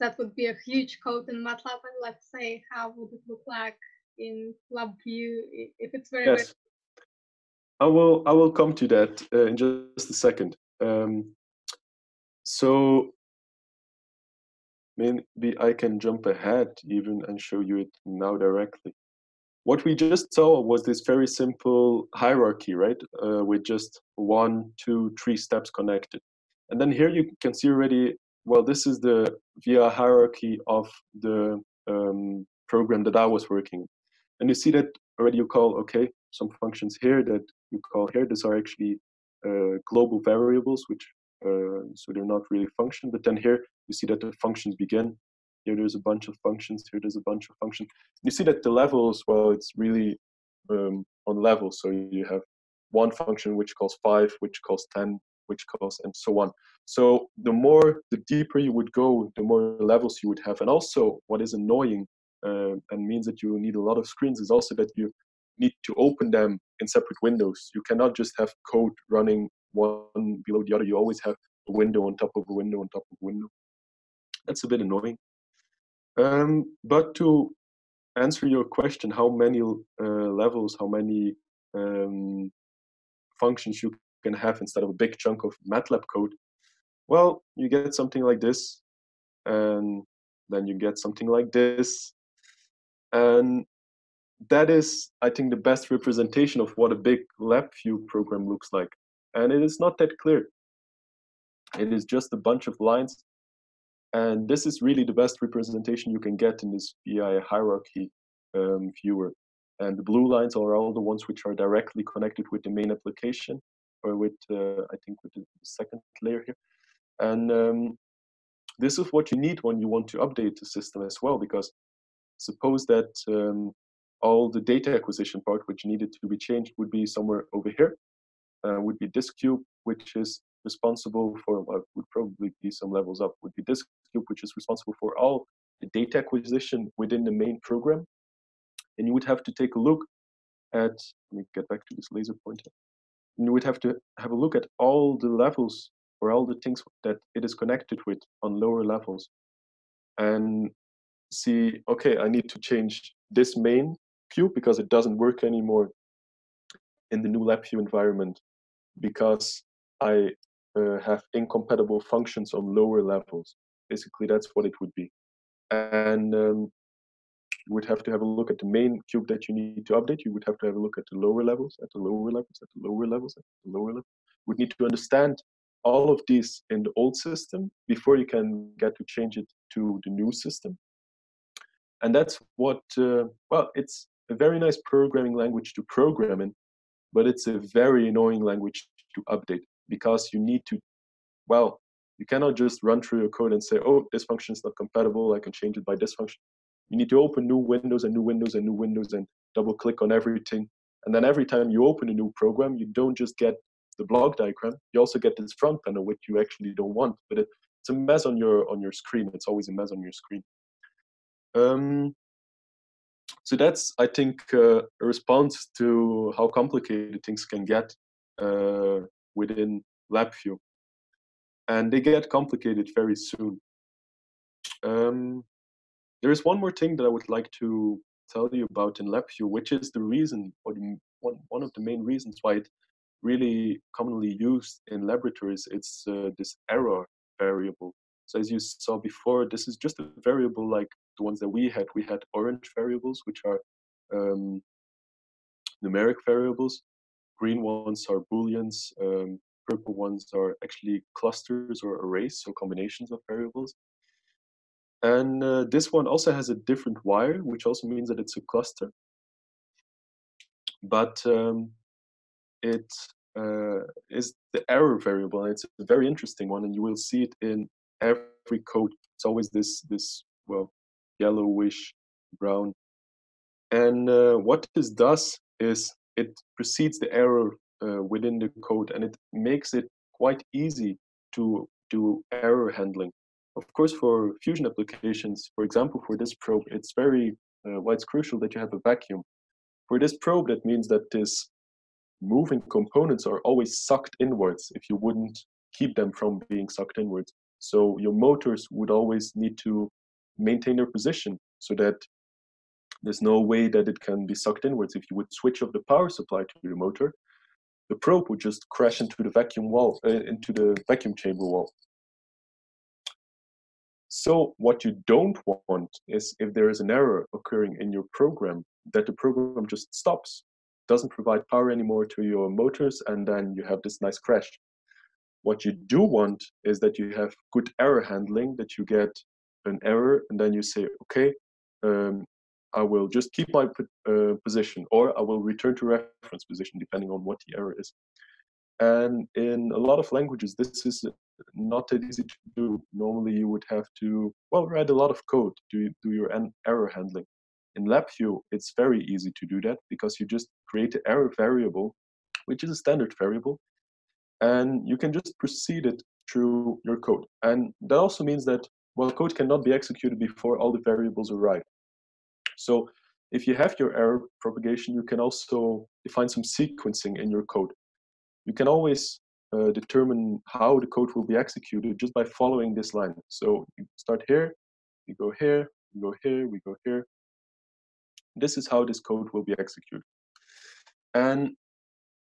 Speaker 1: that would be a huge code in MATLAB, and let's say how would it look like in LabVIEW if it's very. Yes,
Speaker 2: I will. I will come to that uh, in just a second. Um, so maybe I can jump ahead even and show you it now directly what we just saw was this very simple hierarchy, right? Uh, with just one, two, three steps connected. And then here you can see already, well, this is the VI hierarchy of the um, program that I was working. And you see that already you call, okay, some functions here that you call here, these are actually uh, global variables, which uh, so they're not really function. But then here you see that the functions begin here there's a bunch of functions, here there's a bunch of functions. You see that the levels, well, it's really um, on levels. So you have one function which calls five, which calls 10, which calls, and so on. So the more, the deeper you would go, the more levels you would have. And also what is annoying uh, and means that you need a lot of screens is also that you need to open them in separate windows. You cannot just have code running one below the other. You always have a window on top of a window on top of a window. That's a bit annoying. Um, but to answer your question, how many uh, levels, how many um, functions you can have instead of a big chunk of MATLAB code, well, you get something like this, and then you get something like this, and that is, I think, the best representation of what a big LabVIEW program looks like. And it is not that clear. It is just a bunch of lines and this is really the best representation you can get in this VI hierarchy um, viewer. And the blue lines are all the ones which are directly connected with the main application, or with, uh, I think, with the second layer here. And um, this is what you need when you want to update the system as well, because suppose that um, all the data acquisition part which needed to be changed would be somewhere over here, uh, would be this cube, which is responsible for what would probably be some levels up would be this cube which is responsible for all the data acquisition within the main program and you would have to take a look at let me get back to this laser pointer you would have to have a look at all the levels or all the things that it is connected with on lower levels and see okay i need to change this main cube because it doesn't work anymore in the new LabVIEW environment because I uh, have incompatible functions on lower levels. Basically, that's what it would be. And um, you would have to have a look at the main cube that you need to update. You would have to have a look at the lower levels, at the lower levels, at the lower levels, at the lower level. You would need to understand all of these in the old system before you can get to change it to the new system. And that's what, uh, well, it's a very nice programming language to program in, but it's a very annoying language to update because you need to, well, you cannot just run through your code and say, oh, this function is not compatible. I can change it by this function. You need to open new windows and new windows and new windows and double click on everything. And then every time you open a new program, you don't just get the block diagram. You also get this front panel, which you actually don't want. But it, it's a mess on your on your screen. It's always a mess on your screen. Um, so that's, I think, uh, a response to how complicated things can get uh, within LabVIEW. And they get complicated very soon. Um, there is one more thing that I would like to tell you about in LabVIEW, which is the reason, or the, one, one of the main reasons why it really commonly used in laboratories, it's uh, this error variable. So as you saw before, this is just a variable like the ones that we had. We had orange variables, which are um, numeric variables. Green ones are booleans. Um, purple ones are actually clusters or arrays, so combinations of variables. And uh, this one also has a different wire, which also means that it's a cluster. But um, it uh, is the error variable, it's a very interesting one, and you will see it in every code. It's always this this well yellowish brown. And uh, what this does is it precedes the error uh, within the code, and it makes it quite easy to do error handling. Of course, for fusion applications, for example, for this probe, it's very uh, it's crucial that you have a vacuum. For this probe, that means that this moving components are always sucked inwards if you wouldn't keep them from being sucked inwards. So your motors would always need to maintain their position so that there's no way that it can be sucked inwards. If you would switch off the power supply to your motor, the probe would just crash into the vacuum wall, uh, into the vacuum chamber wall. So what you don't want is if there is an error occurring in your program, that the program just stops doesn't provide power anymore to your motors, and then you have this nice crash. What you do want is that you have good error handling, that you get an error, and then you say, okay, um, I will just keep my uh, position, or I will return to reference position, depending on what the error is. And in a lot of languages, this is not that easy to do. Normally, you would have to, well, write a lot of code to do your error handling. In LabVIEW, it's very easy to do that because you just create an error variable, which is a standard variable, and you can just proceed it through your code. And that also means that, well, code cannot be executed before all the variables arrive. So if you have your error propagation, you can also define some sequencing in your code. You can always uh, determine how the code will be executed just by following this line. So you start here, we go here, we go here, we go here, this is how this code will be executed. And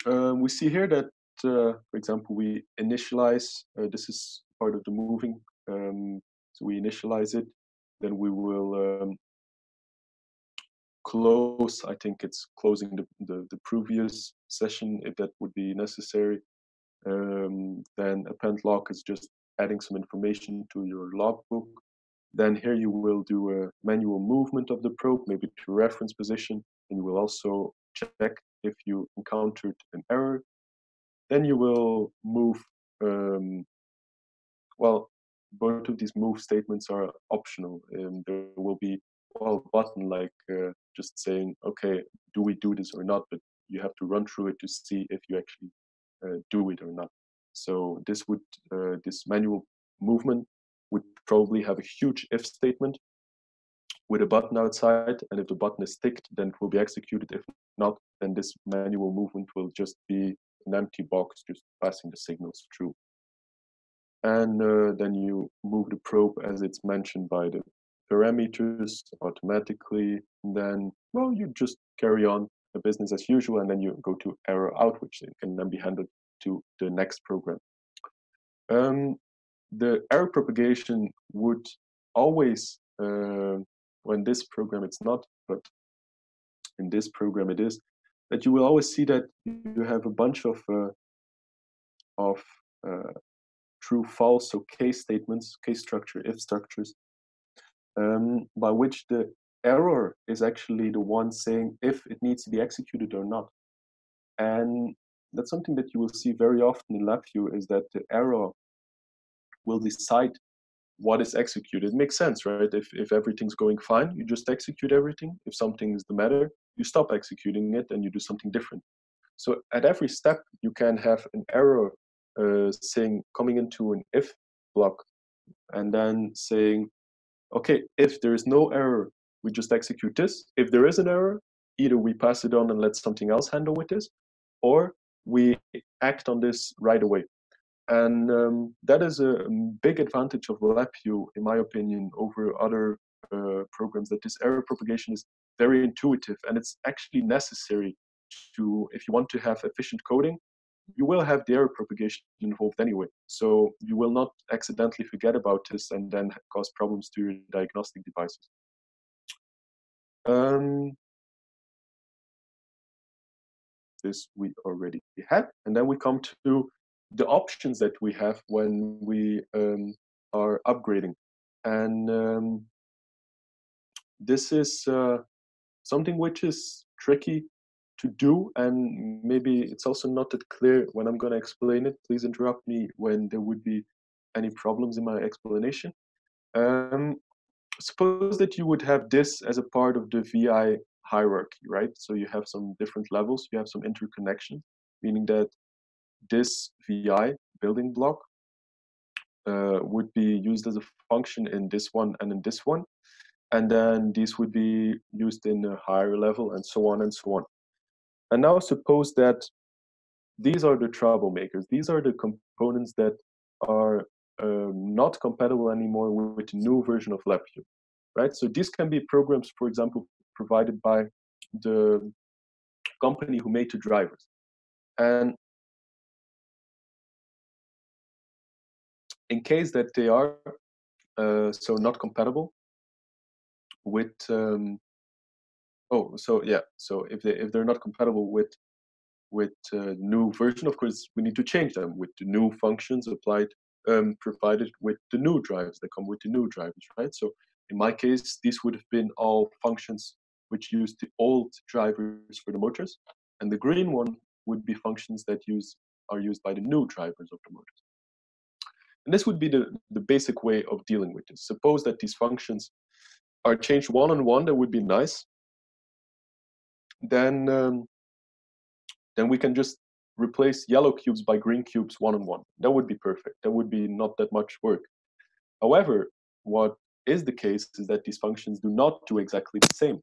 Speaker 2: uh, we see here that, uh, for example, we initialize, uh, this is part of the moving, um, so we initialize it, then we will um, close, I think it's closing the, the, the, previous session if that would be necessary. Um, then append log is just adding some information to your logbook. Then here you will do a manual movement of the probe, maybe to reference position, and you will also check if you encountered an error. Then you will move, um, well, both of these move statements are optional. and there will be well button like uh, just saying, okay, do we do this or not? But you have to run through it to see if you actually do it or not. So this would uh, this manual movement would probably have a huge if statement with a button outside. And if the button is ticked, then it will be executed. If not, then this manual movement will just be an empty box, just passing the signals through. And uh, then you move the probe as it's mentioned by the parameters automatically. And then, well, you just carry on the business as usual, and then you go to error out, which can then be handed to the next program. Um, the error propagation would always, uh, when this program it's not, but in this program it is, that you will always see that you have a bunch of uh, of uh, true false so case statements case structure if structures um, by which the error is actually the one saying if it needs to be executed or not and that's something that you will see very often in LabVIEW is that the error will decide what is executed. It makes sense, right? If, if everything's going fine, you just execute everything. If something is the matter, you stop executing it and you do something different. So at every step, you can have an error uh, saying coming into an if block and then saying, okay, if there is no error, we just execute this. If there is an error, either we pass it on and let something else handle with this, or we act on this right away. And um, that is a big advantage of LabVIEW, in my opinion, over other uh, programs, that this error propagation is very intuitive and it's actually necessary to, if you want to have efficient coding, you will have the error propagation involved anyway. So you will not accidentally forget about this and then cause problems to your diagnostic devices. Um, this we already had. And then we come to the options that we have when we um, are upgrading. And um, this is uh, something which is tricky to do and maybe it's also not that clear when i'm going to explain it please interrupt me when there would be any problems in my explanation um, suppose that you would have this as a part of the vi hierarchy right so you have some different levels you have some interconnection meaning that this vi building block uh, would be used as a function in this one and in this one and then these would be used in a higher level and so on and so on and now suppose that these are the troublemakers. These are the components that are uh, not compatible anymore with the new version of LabVIEW, right? So these can be programs, for example, provided by the company who made the drivers. And in case that they are uh, so not compatible with um, Oh, so yeah. So if they if they're not compatible with with uh, new version, of course, we need to change them with the new functions applied um, provided with the new drivers that come with the new drivers, right? So in my case, these would have been all functions which use the old drivers for the motors, and the green one would be functions that use are used by the new drivers of the motors. And this would be the, the basic way of dealing with this. Suppose that these functions are changed one on one, that would be nice then um, then we can just replace yellow cubes by green cubes one on one. That would be perfect. That would be not that much work. However, what is the case is that these functions do not do exactly the same.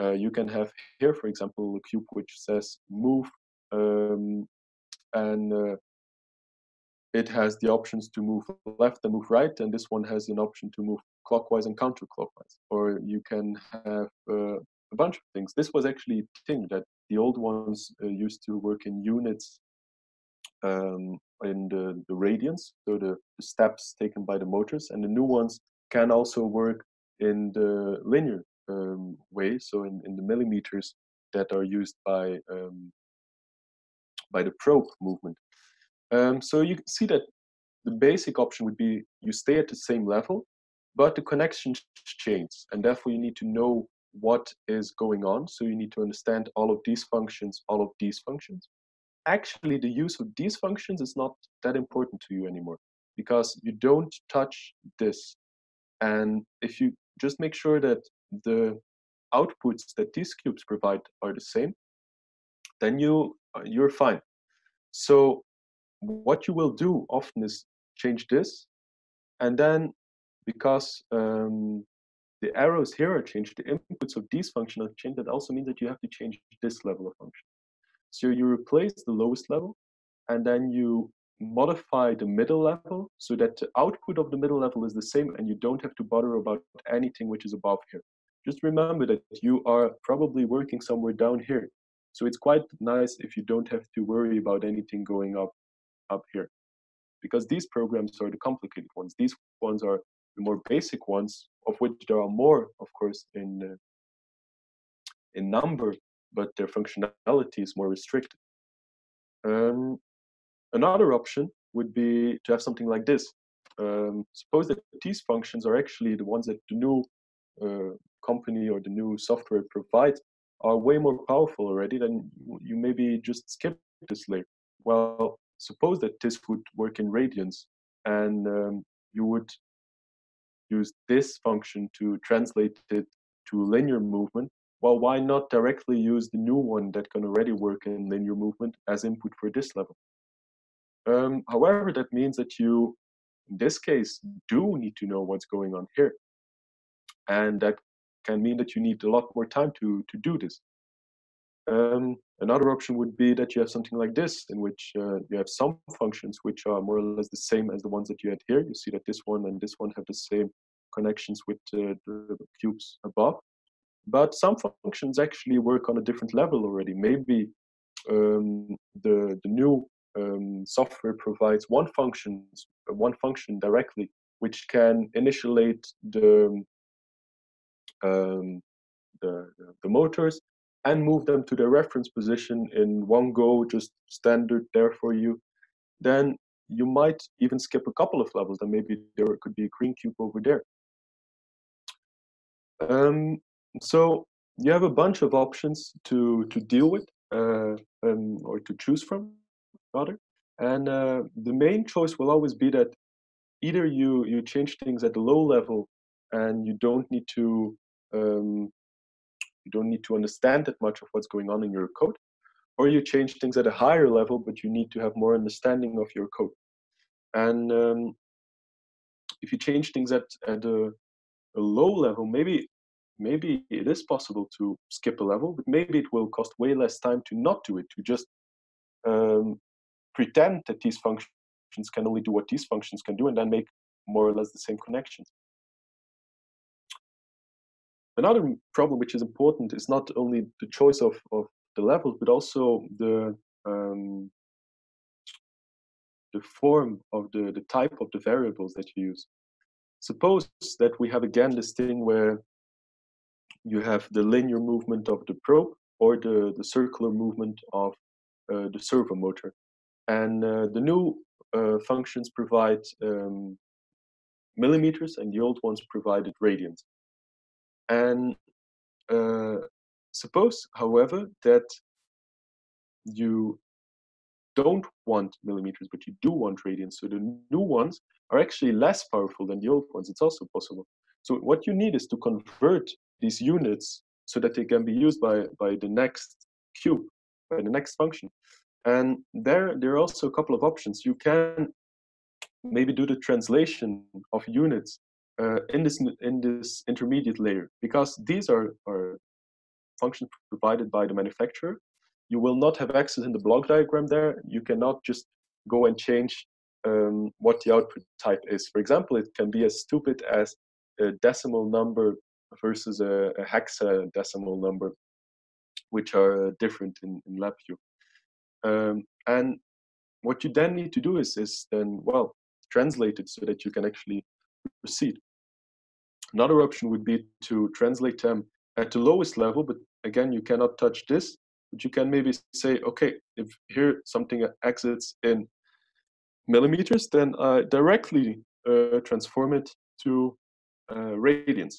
Speaker 2: Uh, you can have here, for example, a cube which says move, um, and uh, it has the options to move left and move right, and this one has an option to move clockwise and counterclockwise. Or you can have uh, a bunch of things. This was actually a thing that the old ones uh, used to work in units um, in the, the radians, so the, the, steps taken by the motors, and the new ones can also work in the linear um, way, so in, in the millimeters that are used by um, by the probe movement. Um, so you can see that the basic option would be you stay at the same level, but the connections change, and therefore you need to know what is going on. So you need to understand all of these functions, all of these functions. Actually, the use of these functions is not that important to you anymore because you don't touch this. And if you just make sure that the outputs that these cubes provide are the same, then you uh, you're fine. So what you will do often is change this, and then because um, the arrows here are changed, the inputs of these functions are changed, that also means that you have to change this level of function. So you replace the lowest level, and then you modify the middle level so that the output of the middle level is the same and you don't have to bother about anything which is above here. Just remember that you are probably working somewhere down here. So it's quite nice if you don't have to worry about anything going up up here. Because these programs are the complicated ones. These ones are the more basic ones, of which there are more, of course, in uh, in number, but their functionality is more restricted. Um, another option would be to have something like this. Um, suppose that these functions are actually the ones that the new uh, company or the new software provides are way more powerful already, then you maybe just skip this layer. Well, suppose that this would work in radians and um, you would use this function to translate it to linear movement, well, why not directly use the new one that can already work in linear movement as input for this level? Um, however, that means that you, in this case, do need to know what's going on here. And that can mean that you need a lot more time to, to do this. Um, another option would be that you have something like this, in which uh, you have some functions which are more or less the same as the ones that you had here. You see that this one and this one have the same connections with the cubes above. But some functions actually work on a different level already. Maybe um, the, the new um, software provides one function, one function directly, which can initiate the, um, the, the motors and move them to their reference position in one go, just standard there for you, then you might even skip a couple of levels and maybe there could be a green cube over there. Um, so you have a bunch of options to, to deal with uh, um, or to choose from, rather. And uh, the main choice will always be that either you, you change things at the low level and you don't need to um, you don't need to understand that much of what's going on in your code, or you change things at a higher level, but you need to have more understanding of your code. And um, if you change things at, at a, a low level, maybe maybe it is possible to skip a level, but maybe it will cost way less time to not do it, to just um, pretend that these functions can only do what these functions can do and then make more or less the same connections. Another problem which is important is not only the choice of, of the levels, but also the um, the form of the, the type of the variables that you use. Suppose that we have again this thing where you have the linear movement of the probe or the, the circular movement of uh, the servo motor. And uh, the new uh, functions provide um, millimeters and the old ones provided radians. And uh, suppose, however, that you don't want millimeters, but you do want radians. So the new ones are actually less powerful than the old ones. It's also possible. So what you need is to convert these units so that they can be used by, by the next cube, by the next function. And there, there are also a couple of options. You can maybe do the translation of units uh, in this in this intermediate layer because these are, are functions provided by the manufacturer. You will not have access in the block diagram there. You cannot just go and change um, what the output type is. For example, it can be as stupid as a decimal number versus a, a hexadecimal number, which are different in, in LabVIEW. Um, and what you then need to do is, is then, well, translate it so that you can actually proceed. Another option would be to translate them at the lowest level, but again, you cannot touch this, but you can maybe say, okay, if here something exits in millimeters, then uh, directly uh, transform it to uh, radians.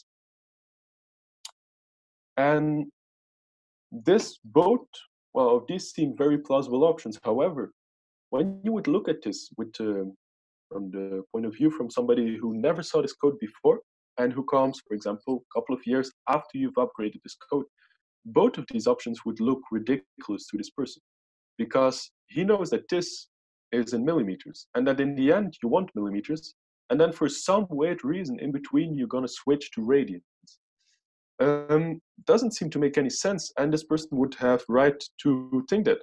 Speaker 2: And this both, well, these seem very plausible options. However, when you would look at this with uh, from the point of view from somebody who never saw this code before and who comes, for example, a couple of years after you've upgraded this code, both of these options would look ridiculous to this person because he knows that this is in millimeters and that in the end you want millimeters and then for some weird reason in between you're going to switch to radians um, doesn't seem to make any sense. And this person would have right to think that.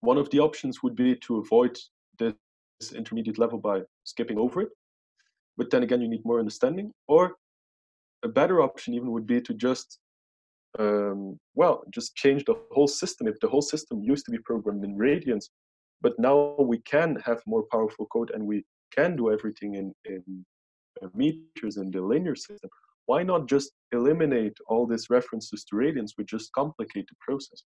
Speaker 2: One of the options would be to avoid this intermediate level by skipping over it. But then again, you need more understanding. Or a better option even would be to just, um, well, just change the whole system. If the whole system used to be programmed in radians, but now we can have more powerful code and we can do everything in, in uh, meters in the linear system why not just eliminate all these references to radians We just complicate the process?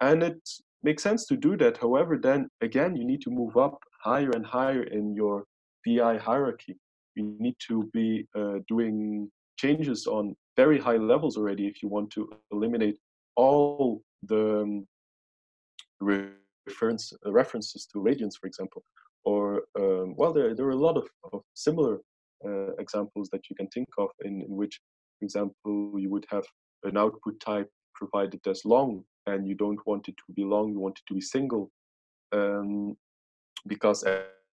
Speaker 2: And it makes sense to do that. However, then again, you need to move up higher and higher in your VI hierarchy. You need to be uh, doing changes on very high levels already if you want to eliminate all the um, reference, uh, references to radians, for example. Or, um, well, there, there are a lot of, of similar uh, examples that you can think of in, in which, for example, you would have an output type provided as long and you don't want it to be long, you want it to be single um, because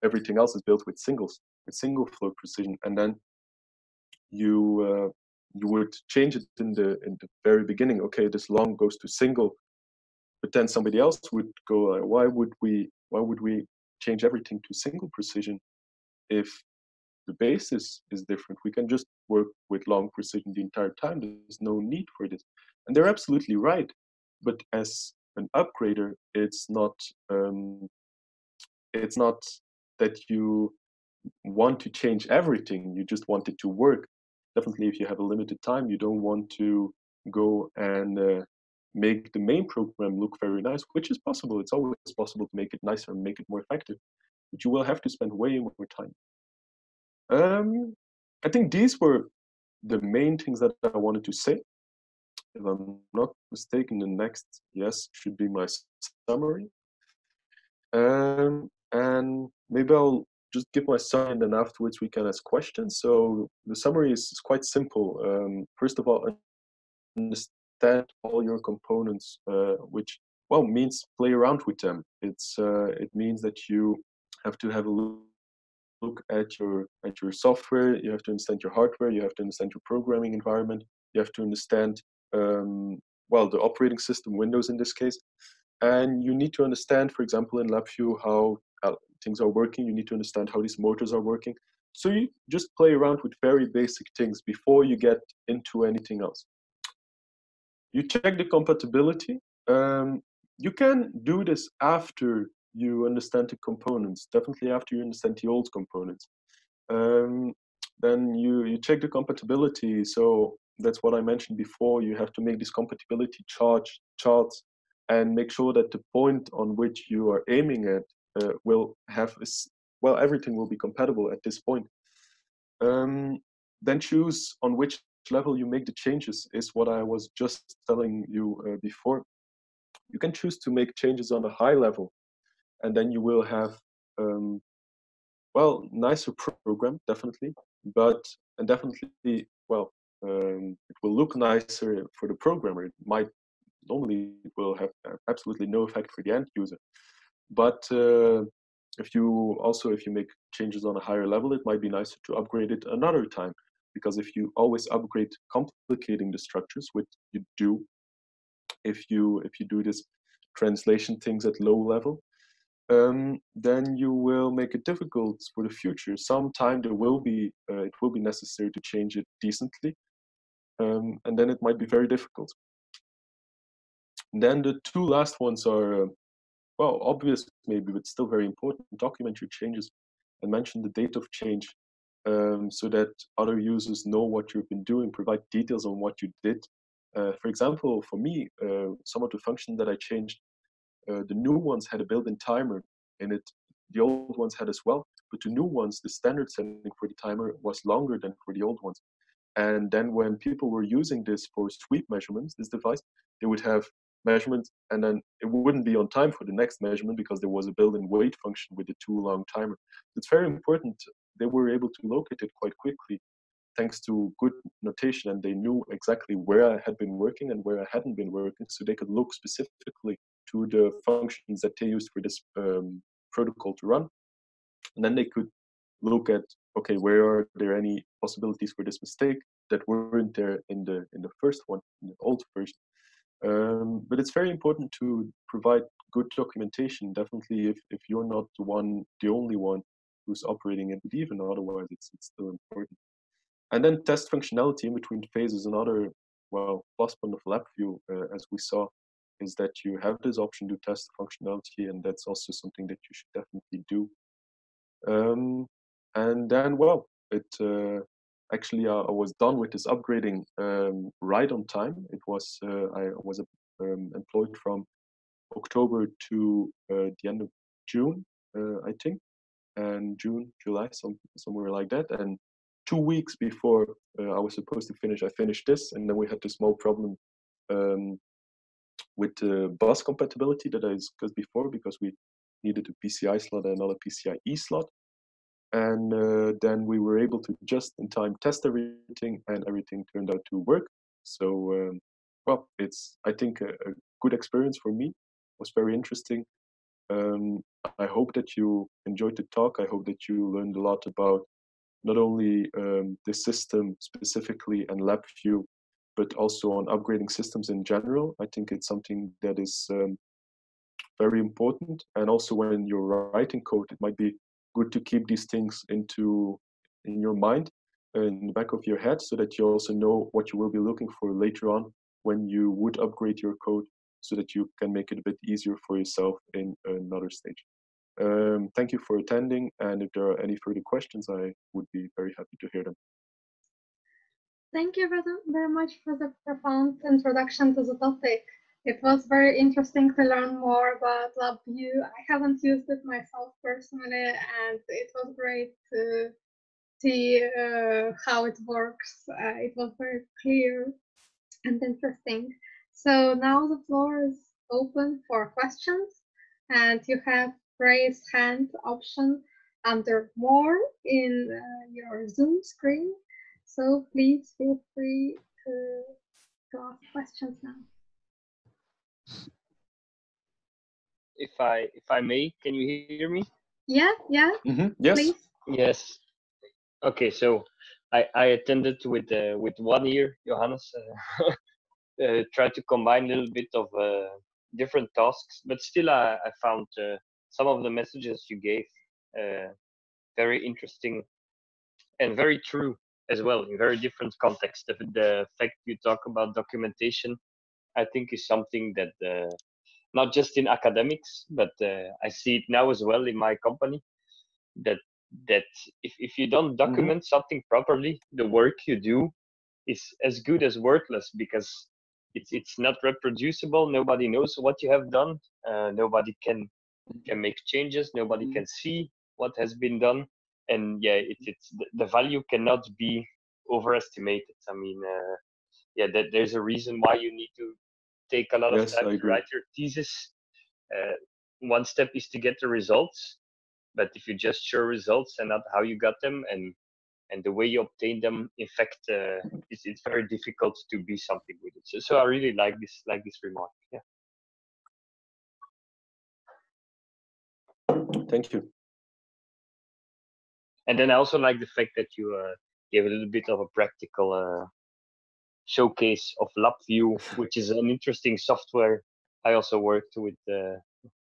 Speaker 2: everything else is built with singles, with single float precision. And then you uh, you would change it in the in the very beginning. Okay, this long goes to single, but then somebody else would go, uh, why would we why would we change everything to single precision if the basis is different. We can just work with long precision the entire time. There's no need for this. And they're absolutely right. But as an upgrader, it's not um, it's not that you want to change everything. You just want it to work. Definitely, if you have a limited time, you don't want to go and uh, make the main program look very nice, which is possible. It's always possible to make it nicer and make it more effective, but you will have to spend way more time. Um, I think these were the main things that I wanted to say. If I'm not mistaken, the next yes should be my summary. Um, and maybe I'll just give my summary and then afterwards we can ask questions. So the summary is, is quite simple. Um, first of all, understand all your components, uh, which well means play around with them. It's uh, it means that you have to have a look at your at your software. You have to understand your hardware. You have to understand your programming environment. You have to understand um, well the operating system, Windows in this case, and you need to understand, for example, in LabVIEW how things are working. You need to understand how these motors are working. So you just play around with very basic things before you get into anything else. You check the compatibility. Um, you can do this after you understand the components, definitely after you understand the old components. Um, then you, you check the compatibility. So that's what I mentioned before. You have to make this compatibility chart, charts and make sure that the point on which you are aiming at uh, will have, a, well, everything will be compatible at this point. Um, then choose on which level you make the changes is what I was just telling you uh, before. You can choose to make changes on a high level and then you will have um, well nicer program definitely but and definitely well um, it will look nicer for the programmer it might normally it will have absolutely no effect for the end user but uh, if you also if you make changes on a higher level it might be nicer to upgrade it another time because if you always upgrade complicating the structures which you do if you if you do this translation things at low level um, then you will make it difficult for the future. Sometime there will be uh, it will be necessary to change it decently, um, and then it might be very difficult. Then the two last ones are uh, well obvious maybe, but still very important. Document your changes and mention the date of change um, so that other users know what you've been doing. Provide details on what you did. Uh, for example, for me, uh, some of the functions that I changed uh, the new ones had a built-in timer in it. The old ones had as well, but the new ones, the standard setting for the timer was longer than for the old ones. And then when people were using this for sweep measurements, this device, they would have measurements and then it wouldn't be on time for the next measurement because there was a built-in wait function with the too long timer. It's very important. They were able to locate it quite quickly thanks to good notation and they knew exactly where I had been working and where I hadn't been working so they could look specifically to the functions that they used for this um, protocol to run. And then they could look at, okay, where are there any possibilities for this mistake that weren't there in the in the first one, in the old version. Um, but it's very important to provide good documentation. Definitely, if, if you're not the one, the only one who's operating it, but even otherwise, it's it's still important. And then test functionality in between phases. Another well plus point of LabVIEW, uh, as we saw, is that you have this option to test functionality, and that's also something that you should definitely do. Um, and then, well, it uh, actually uh, I was done with this upgrading um, right on time. It was uh, I was um, employed from October to uh, the end of June, uh, I think, and June, July, some, somewhere like that. And two weeks before uh, I was supposed to finish, I finished this, and then we had this small problem um, with the bus compatibility that I discussed before because we needed a PCI slot and not a PCIe slot. And uh, then we were able to just in time test everything, and everything turned out to work. So, um, well, it's I think a, a, good experience for me. It was very interesting. Um, I hope that you enjoyed the talk. I hope that you learned a lot about not only um, the system specifically and LabVIEW, but also on upgrading systems in general. I think it's something that is um, very important. And also when you're writing code, it might be good to keep these things into in your mind, uh, in the back of your head, so that you also know what you will be looking for later on when you would upgrade your code, so that you can make it a bit easier for yourself in another stage. Um, thank you for attending, and if there are any further questions, I would be very happy to hear them.
Speaker 1: Thank you very much for the profound introduction to the topic. It was very interesting to learn more about LabVIEW. I haven't used it myself personally, and it was great to see uh, how it works. Uh, it was very clear and interesting. So now the floor is open for questions, and you have raise hand option under more in uh, your Zoom screen. So please feel free to, to ask questions now.
Speaker 4: If I if I may, can you hear me?
Speaker 1: Yeah, yeah.
Speaker 2: Mm -hmm. Yes.
Speaker 1: Please.
Speaker 4: Yes. Okay, so I I attended with uh, with one ear, Johannes. Uh, uh, tried to combine a little bit of uh, different tasks, but still I, I found uh, some of the messages you gave uh, very interesting and very true as well in very different contexts. The, the fact you talk about documentation, I think, is something that uh, not just in academics, but uh, I see it now as well in my company. That that if, if you don't mm-hmm. document mm-hmm. something properly, the work you do is as good as worthless because it's it's not reproducible. Nobody knows what you have done. Uh, nobody can can make changes. Nobody mm-hmm. can see what has been done. And yeah, it, it's the, the value cannot be overestimated. I mean, uh, yeah, that there's a reason why you need to take a lot
Speaker 2: yes,
Speaker 4: of time to write your thesis. Uh, one step is to get the results, but if you just show results and not how you got them and and the way you obtain them, in fact, uh, it's, it's very difficult to be something with it. So, so I really like this like this remark. Yeah.
Speaker 2: Thank you.
Speaker 4: And then I also like the fact that you uh, gave a little bit of a practical uh, showcase of LabVIEW, which is an interesting software I also worked with uh,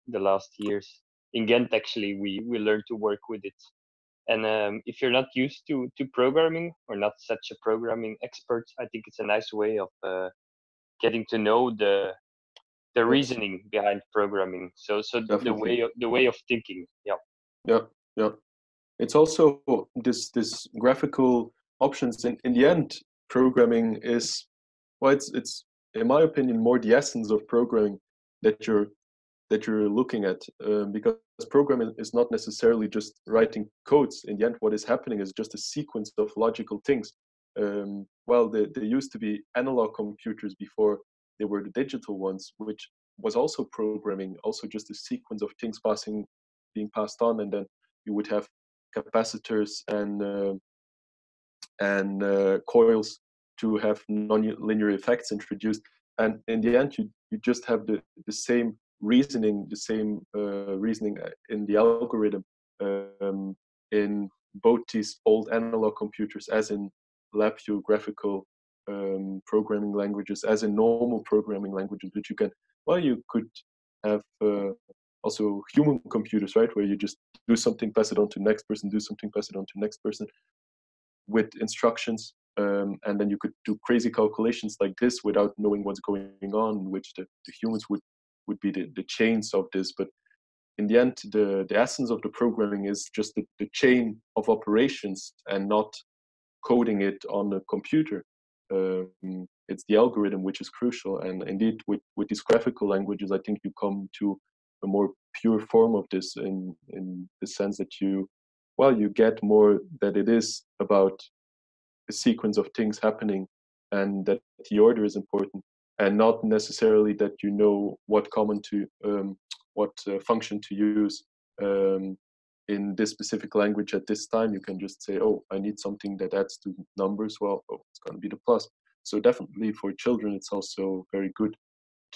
Speaker 4: the last years. In Ghent, actually, we, we learned to work with it. And um, if you're not used to, to programming or not such a programming expert, I think it's a nice way of uh, getting to know the the reasoning behind programming. So so Definitely. the way of, the way of thinking. Yeah.
Speaker 2: Yeah. Yeah. It's also this this graphical options. In in the end, programming is well, it's it's in my opinion more the essence of programming that you're that you're looking at um, because programming is not necessarily just writing codes. In the end what is happening is just a sequence of logical things. Um, well there, used to be analog computers before they were the digital ones which was also programming also just a sequence of things passing being passed on and then you would have capacitors and uh, and uh, coils to have non-linear effects introduced. And in the end you, you just have the, the same reasoning the same uh, reasoning uh, in the algorithm um, in both these old analog computers as in LabVIEW graphical um, programming languages as in normal programming languages which you can well you could have uh, also human computers right where you just do something pass it on to next person do something pass it on to next person with instructions um, and then you could do crazy calculations like this without knowing what's going on which the, the humans would would be the, the chains of this. But in the end the, the essence of the programming is just the, the chain of operations and not coding it on the computer. Um, it's the algorithm which is crucial and indeed with, with these graphical languages i think you come to a more pure form of this in in the sense that you well you get more that it is about a sequence of things happening and that the order is important and not necessarily that you know what common to um, what uh, function to use um, in this specific language at this time. You can just say oh i need something that adds to numbers. Well oh, it's going to be the plus. So definitely for children it's also very good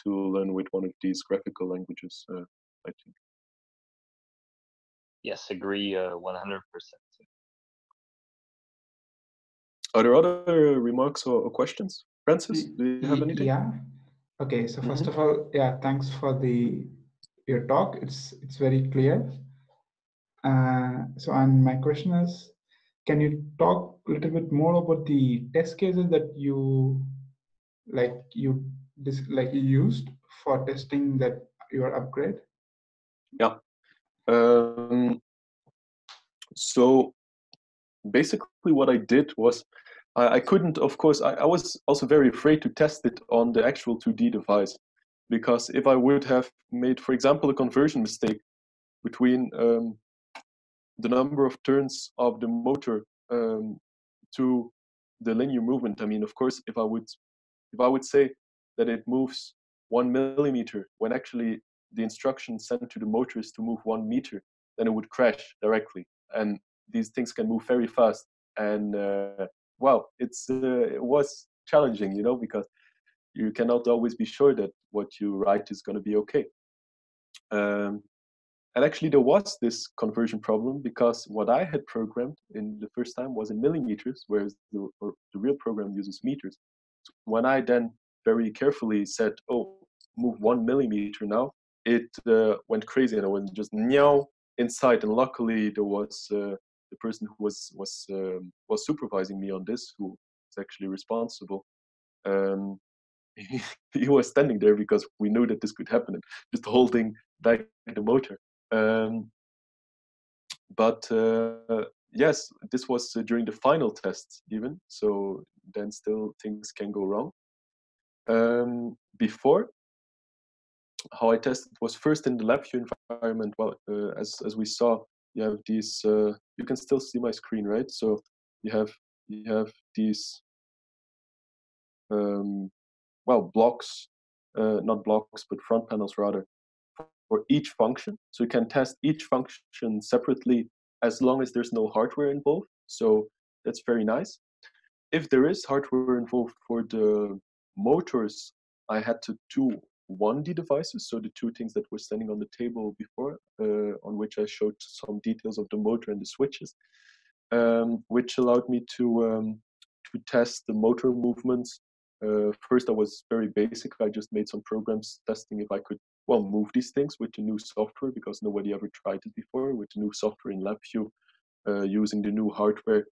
Speaker 2: to learn with one of these graphical languages uh, i think
Speaker 4: yes agree uh, 100%
Speaker 2: are there other remarks or, or questions? Francis do you have anything?
Speaker 3: yeah. Okay so 1st mm-hmm. of all yeah thanks for the your talk. It's it's very clear. Uh, so and my question is can you talk a little bit more about the test cases that you like you this like you used for testing that your upgrade?
Speaker 2: Yeah um, so basically what i did was I, I couldn't of course I, I, was also very afraid to test it on the actual 2d device. Because if I would have made, for example, a conversion mistake between um, the number of turns of the motor um, to the linear movement, I mean, of course, if I would if I would say that it moves one millimeter when actually the instruction sent to the motor is to move one meter, then it would crash directly. And these things can move very fast. And uh, well, it's uh, it was challenging, you know, because you cannot always be sure that what you write is going to be okay. Um, and actually, there was this conversion problem because what I had programmed in the first time was in millimeters, whereas the, the real program uses meters. So when I then very carefully said, "Oh, move one millimeter now," it uh, went crazy and I went just meow inside. And luckily, there was uh, the person who was was um, was supervising me on this, who is actually responsible. Um, he, he, was standing there because we knew that this could happen, and just holding back the motor. Um, but uh, yes, this was uh, during the final test, even. So then, still things can go wrong. Um, before how I tested was first in the LabVIEW environment. Well, uh, as as we saw, you have these. Uh, you can still see my screen, right? So you have you have these. Um, well, blocks, uh, not blocks, but front panels rather, for each function. So you can test each function separately as long as there's no hardware involved. So that's very nice. If there is hardware involved for the motors, I had to do 1D devices, so the two things that were standing on the table before, uh, on which I showed some details of the motor and the switches, um, which allowed me to um, to test the motor movements. Uh, first, I was very basic. I just made some programs testing if I could well move these things with the new software because nobody ever tried it before with the new software in LabVIEW uh, using the new hardware.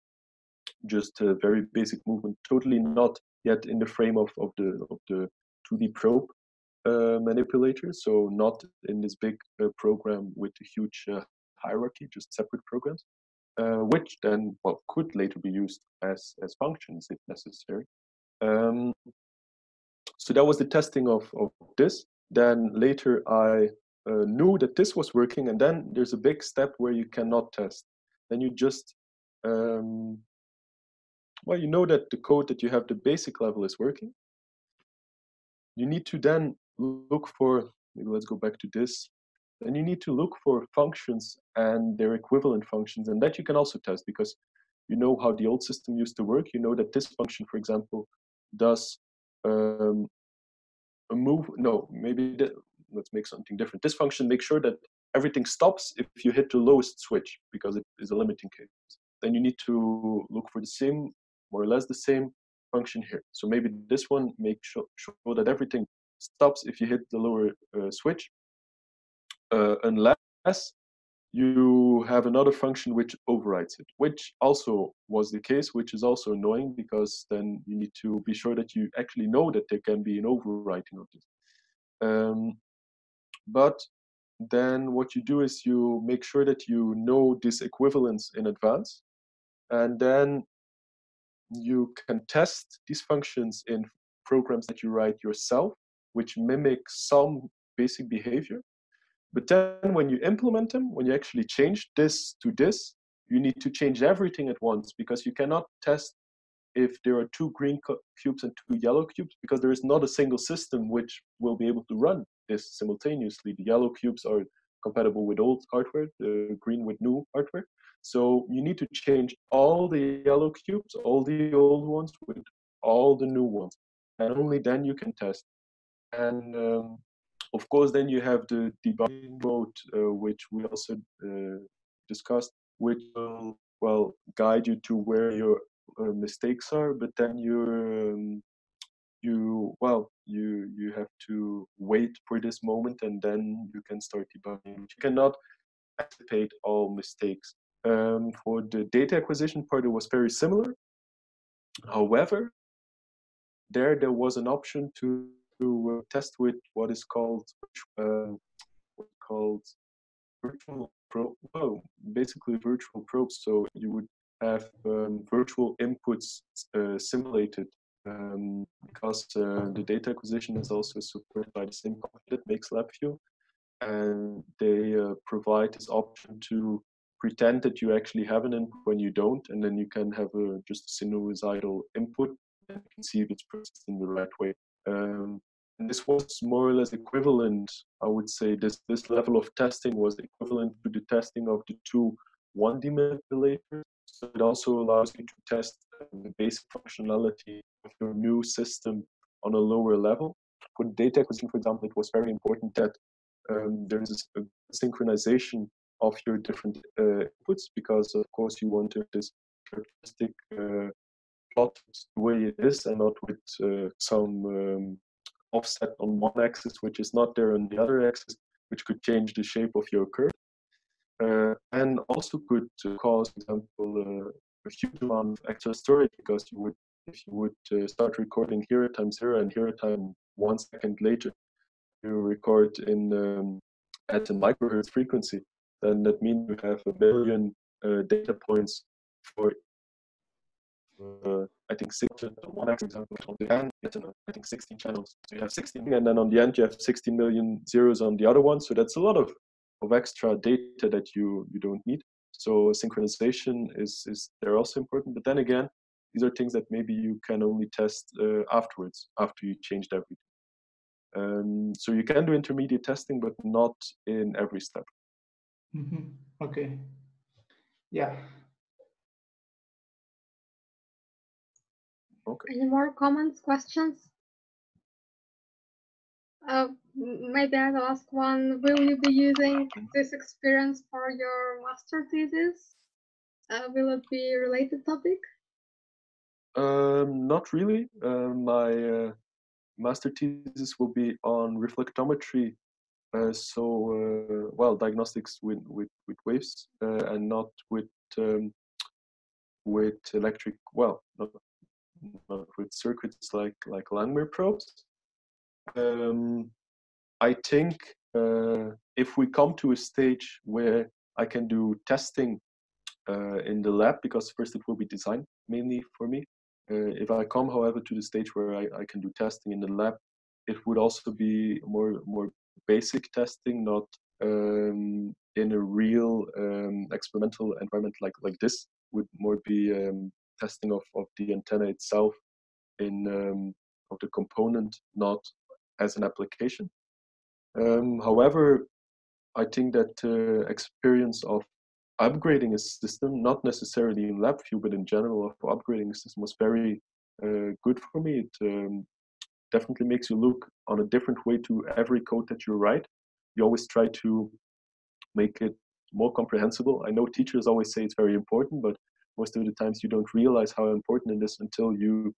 Speaker 2: Just a very basic movement, totally not yet in the frame of, of the of the 2D probe uh, manipulator, so not in this big uh, program with a huge uh, hierarchy, just separate programs, which then well could later be used as as functions if necessary. Um, so that was the testing of of this. Then later I uh, knew that this was working, and then there's a big step where you cannot test. Then you just um, well, you know that the code that you have the basic level is working. You need to then look for, maybe let's go back to this, then you need to look for functions and their equivalent functions. And that you can also test because you know how the old system used to work. You know that this function, for example, does um, a move. No, maybe let's make something different. This function makes sure that everything stops if you hit the lowest switch because it is a limiting case. Then you need to look for the same, more or less the same function here. So maybe this one makes sure, sure that everything stops if you hit the lower uh, switch, uh, unless you have another function which overrides it, which also was the case, which is also annoying because then you need to be sure that you actually know that there can be an overwriting of this. Um, but then what you do is you make sure that you know this equivalence in advance, and then you can test these functions in programs that you write yourself which mimic some basic behavior. But then when you implement them, when you actually change this to this, you need to change everything at once because you cannot test if there are two green cubes and two yellow cubes because there is not a single system which will be able to run this simultaneously. The yellow cubes are compatible with old hardware, the green with new hardware. So you need to change all the yellow cubes, all the old ones with all the new ones. And only then you can test and um, of course, then you have the debugging mode, uh, which we also uh, discussed, which will well guide you to where your uh, mistakes are. But then you um, you well you you have to wait for this moment, and then you can start debugging. You cannot anticipate all mistakes. Um, for the data acquisition part, it was very similar. However, there there was an option to to uh, test with what is called uh, called virtual probe. Well, basically virtual probes. So you would have um, virtual inputs uh, simulated um, because uh, the data acquisition is also supported by the same company that makes LabVIEW, and they uh, provide this option to pretend that you actually have an input when you don't, and then you can have a, just a sinusoidal input and you can see if it's processed in the right way. Um, and this was more or less equivalent, I would say, this, this level of testing was equivalent to the testing of the two 1D manipulators. So it also allows you to test the basic functionality of your new system on a lower level. For data acquisition, for example, it was very important that um, there is a synchronization of your different uh, inputs because, of course, you want this characteristic uh, plot the way it is and not with uh, some um, offset on one axis which is not there on the other axis, which could change the shape of your curve. Uh, and also could cause, for example, uh, a huge amount of extra storage because you would, if you would uh, start recording here at time zero and here at time one second later, you record in um, at a microhertz frequency, then that means you have a million uh, data points for uh, I think six one on the end, I think 16 channels. So you have 16, and then on the end you have 16 million zeros on the other one. So that's a lot of, of extra data that you you don't need. So synchronization is is they're also important. But then again, these are things that maybe you can only test uh, afterwards after you changed everything. Um, so you can do intermediate testing, but not in every step.
Speaker 3: Mm-hmm. Okay. Yeah.
Speaker 2: Okay.
Speaker 1: Any more comments, questions? Uh, maybe I'll ask one. Will you be using this experience for your master thesis? Uh, will it be a related topic?
Speaker 2: Um, not really. Uh, my uh, master thesis will be on reflectometry. Uh, so, uh, well, diagnostics with with, with waves uh, and not with um, with electric. Well, not with circuits like like Langmuir probes. Um, I think uh, if we come to a stage where I can do testing uh, in the lab, because first it will be designed mainly for me. Uh, if I come, however, to the stage where I, I can do testing in the lab, it would also be more more basic testing, not um, in a real um, experimental environment like like this. Would more be um, testing of, of the antenna itself in um, of the component, not as an application. Um, however, I think that uh, experience of upgrading a system, not necessarily in LabVIEW, but in general of upgrading a system was very uh, good for me. It um, definitely makes you look on a different way to every code that you write. You always try to make it more comprehensible. I know teachers always say it's very important, but most of the times you don't realize how important it is until you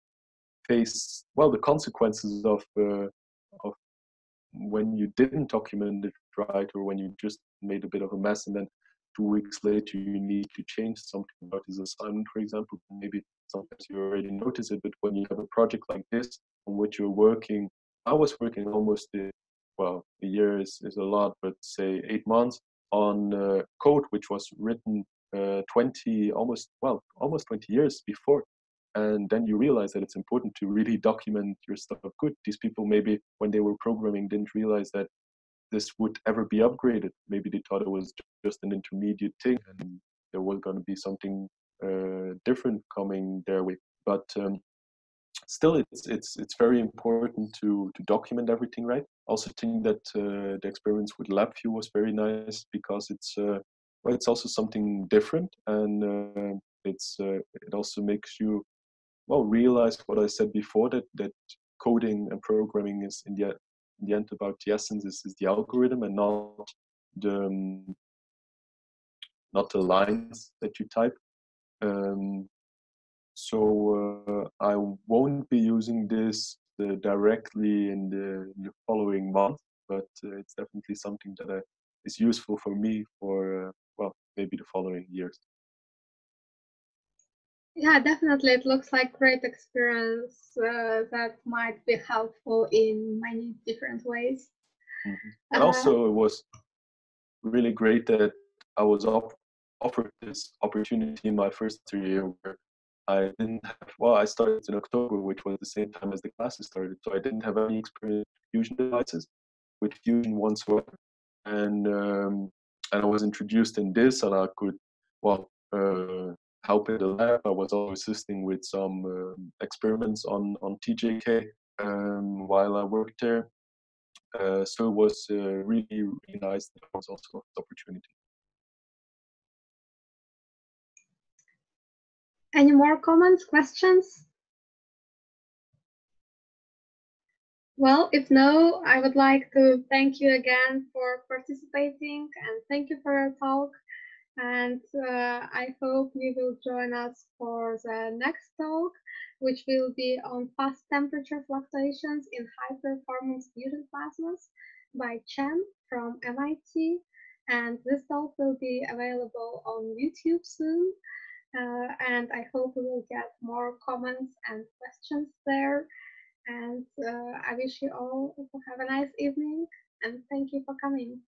Speaker 2: face well the consequences of uh, of when you didn't document it right or when you just made a bit of a mess and then two weeks later you need to change something. About this assignment for example maybe sometimes you already notice it but when you have a project like this on which you're working i was working almost a, well a year is, is a lot but say eight months on uh, code which was written uh, 20 almost well almost 20 years before. And then you realize that it's important to really document your stuff good. These people maybe when they were programming didn't realize that this would ever be upgraded. Maybe they thought it was just an intermediate thing and there was going to be something uh, different coming their way. But um, still it's it's it's very important to to document everything right? Also think that uh, the experience with LabVIEW was very nice because it's uh, it's also something different, and uh, it's uh, it also makes you well realize what I said before that that coding and programming is in the in the end about the essence is, is the algorithm and not the um, not the lines that you type. Um, so uh, I won't be using this uh, directly in the, in the, following month, but uh, it's definitely something that uh, is useful for me for uh, maybe the following years.
Speaker 1: Yeah, definitely. It looks like great experience uh, that might be helpful in many different ways.
Speaker 2: Mm-hmm. And uh, also, it was really great that I was off, offered this opportunity in my first year where I didn't have, well, I started in October, which was the same time as the classes started. So I didn't have any experience with Fusion devices, with Fusion whatsoever. And, um, and I was introduced in this and I could, well, uh, help in the lab. I was also assisting with some um, experiments on, on TJ-K um, while I worked there. Uh, so it was uh, really, really nice that I was also an opportunity.
Speaker 1: Any more comments, questions? Well, if no, I would like to thank you again for participating and thank you for your talk. And uh, I hope you will join us for the next talk, which will be on fast temperature fluctuations in high performance fusion plasmas by Chen from MIT. And this talk will be available on YouTube soon. Uh, and I hope we will get more comments and questions there. And uh, I wish you all have a nice evening and thank you for coming.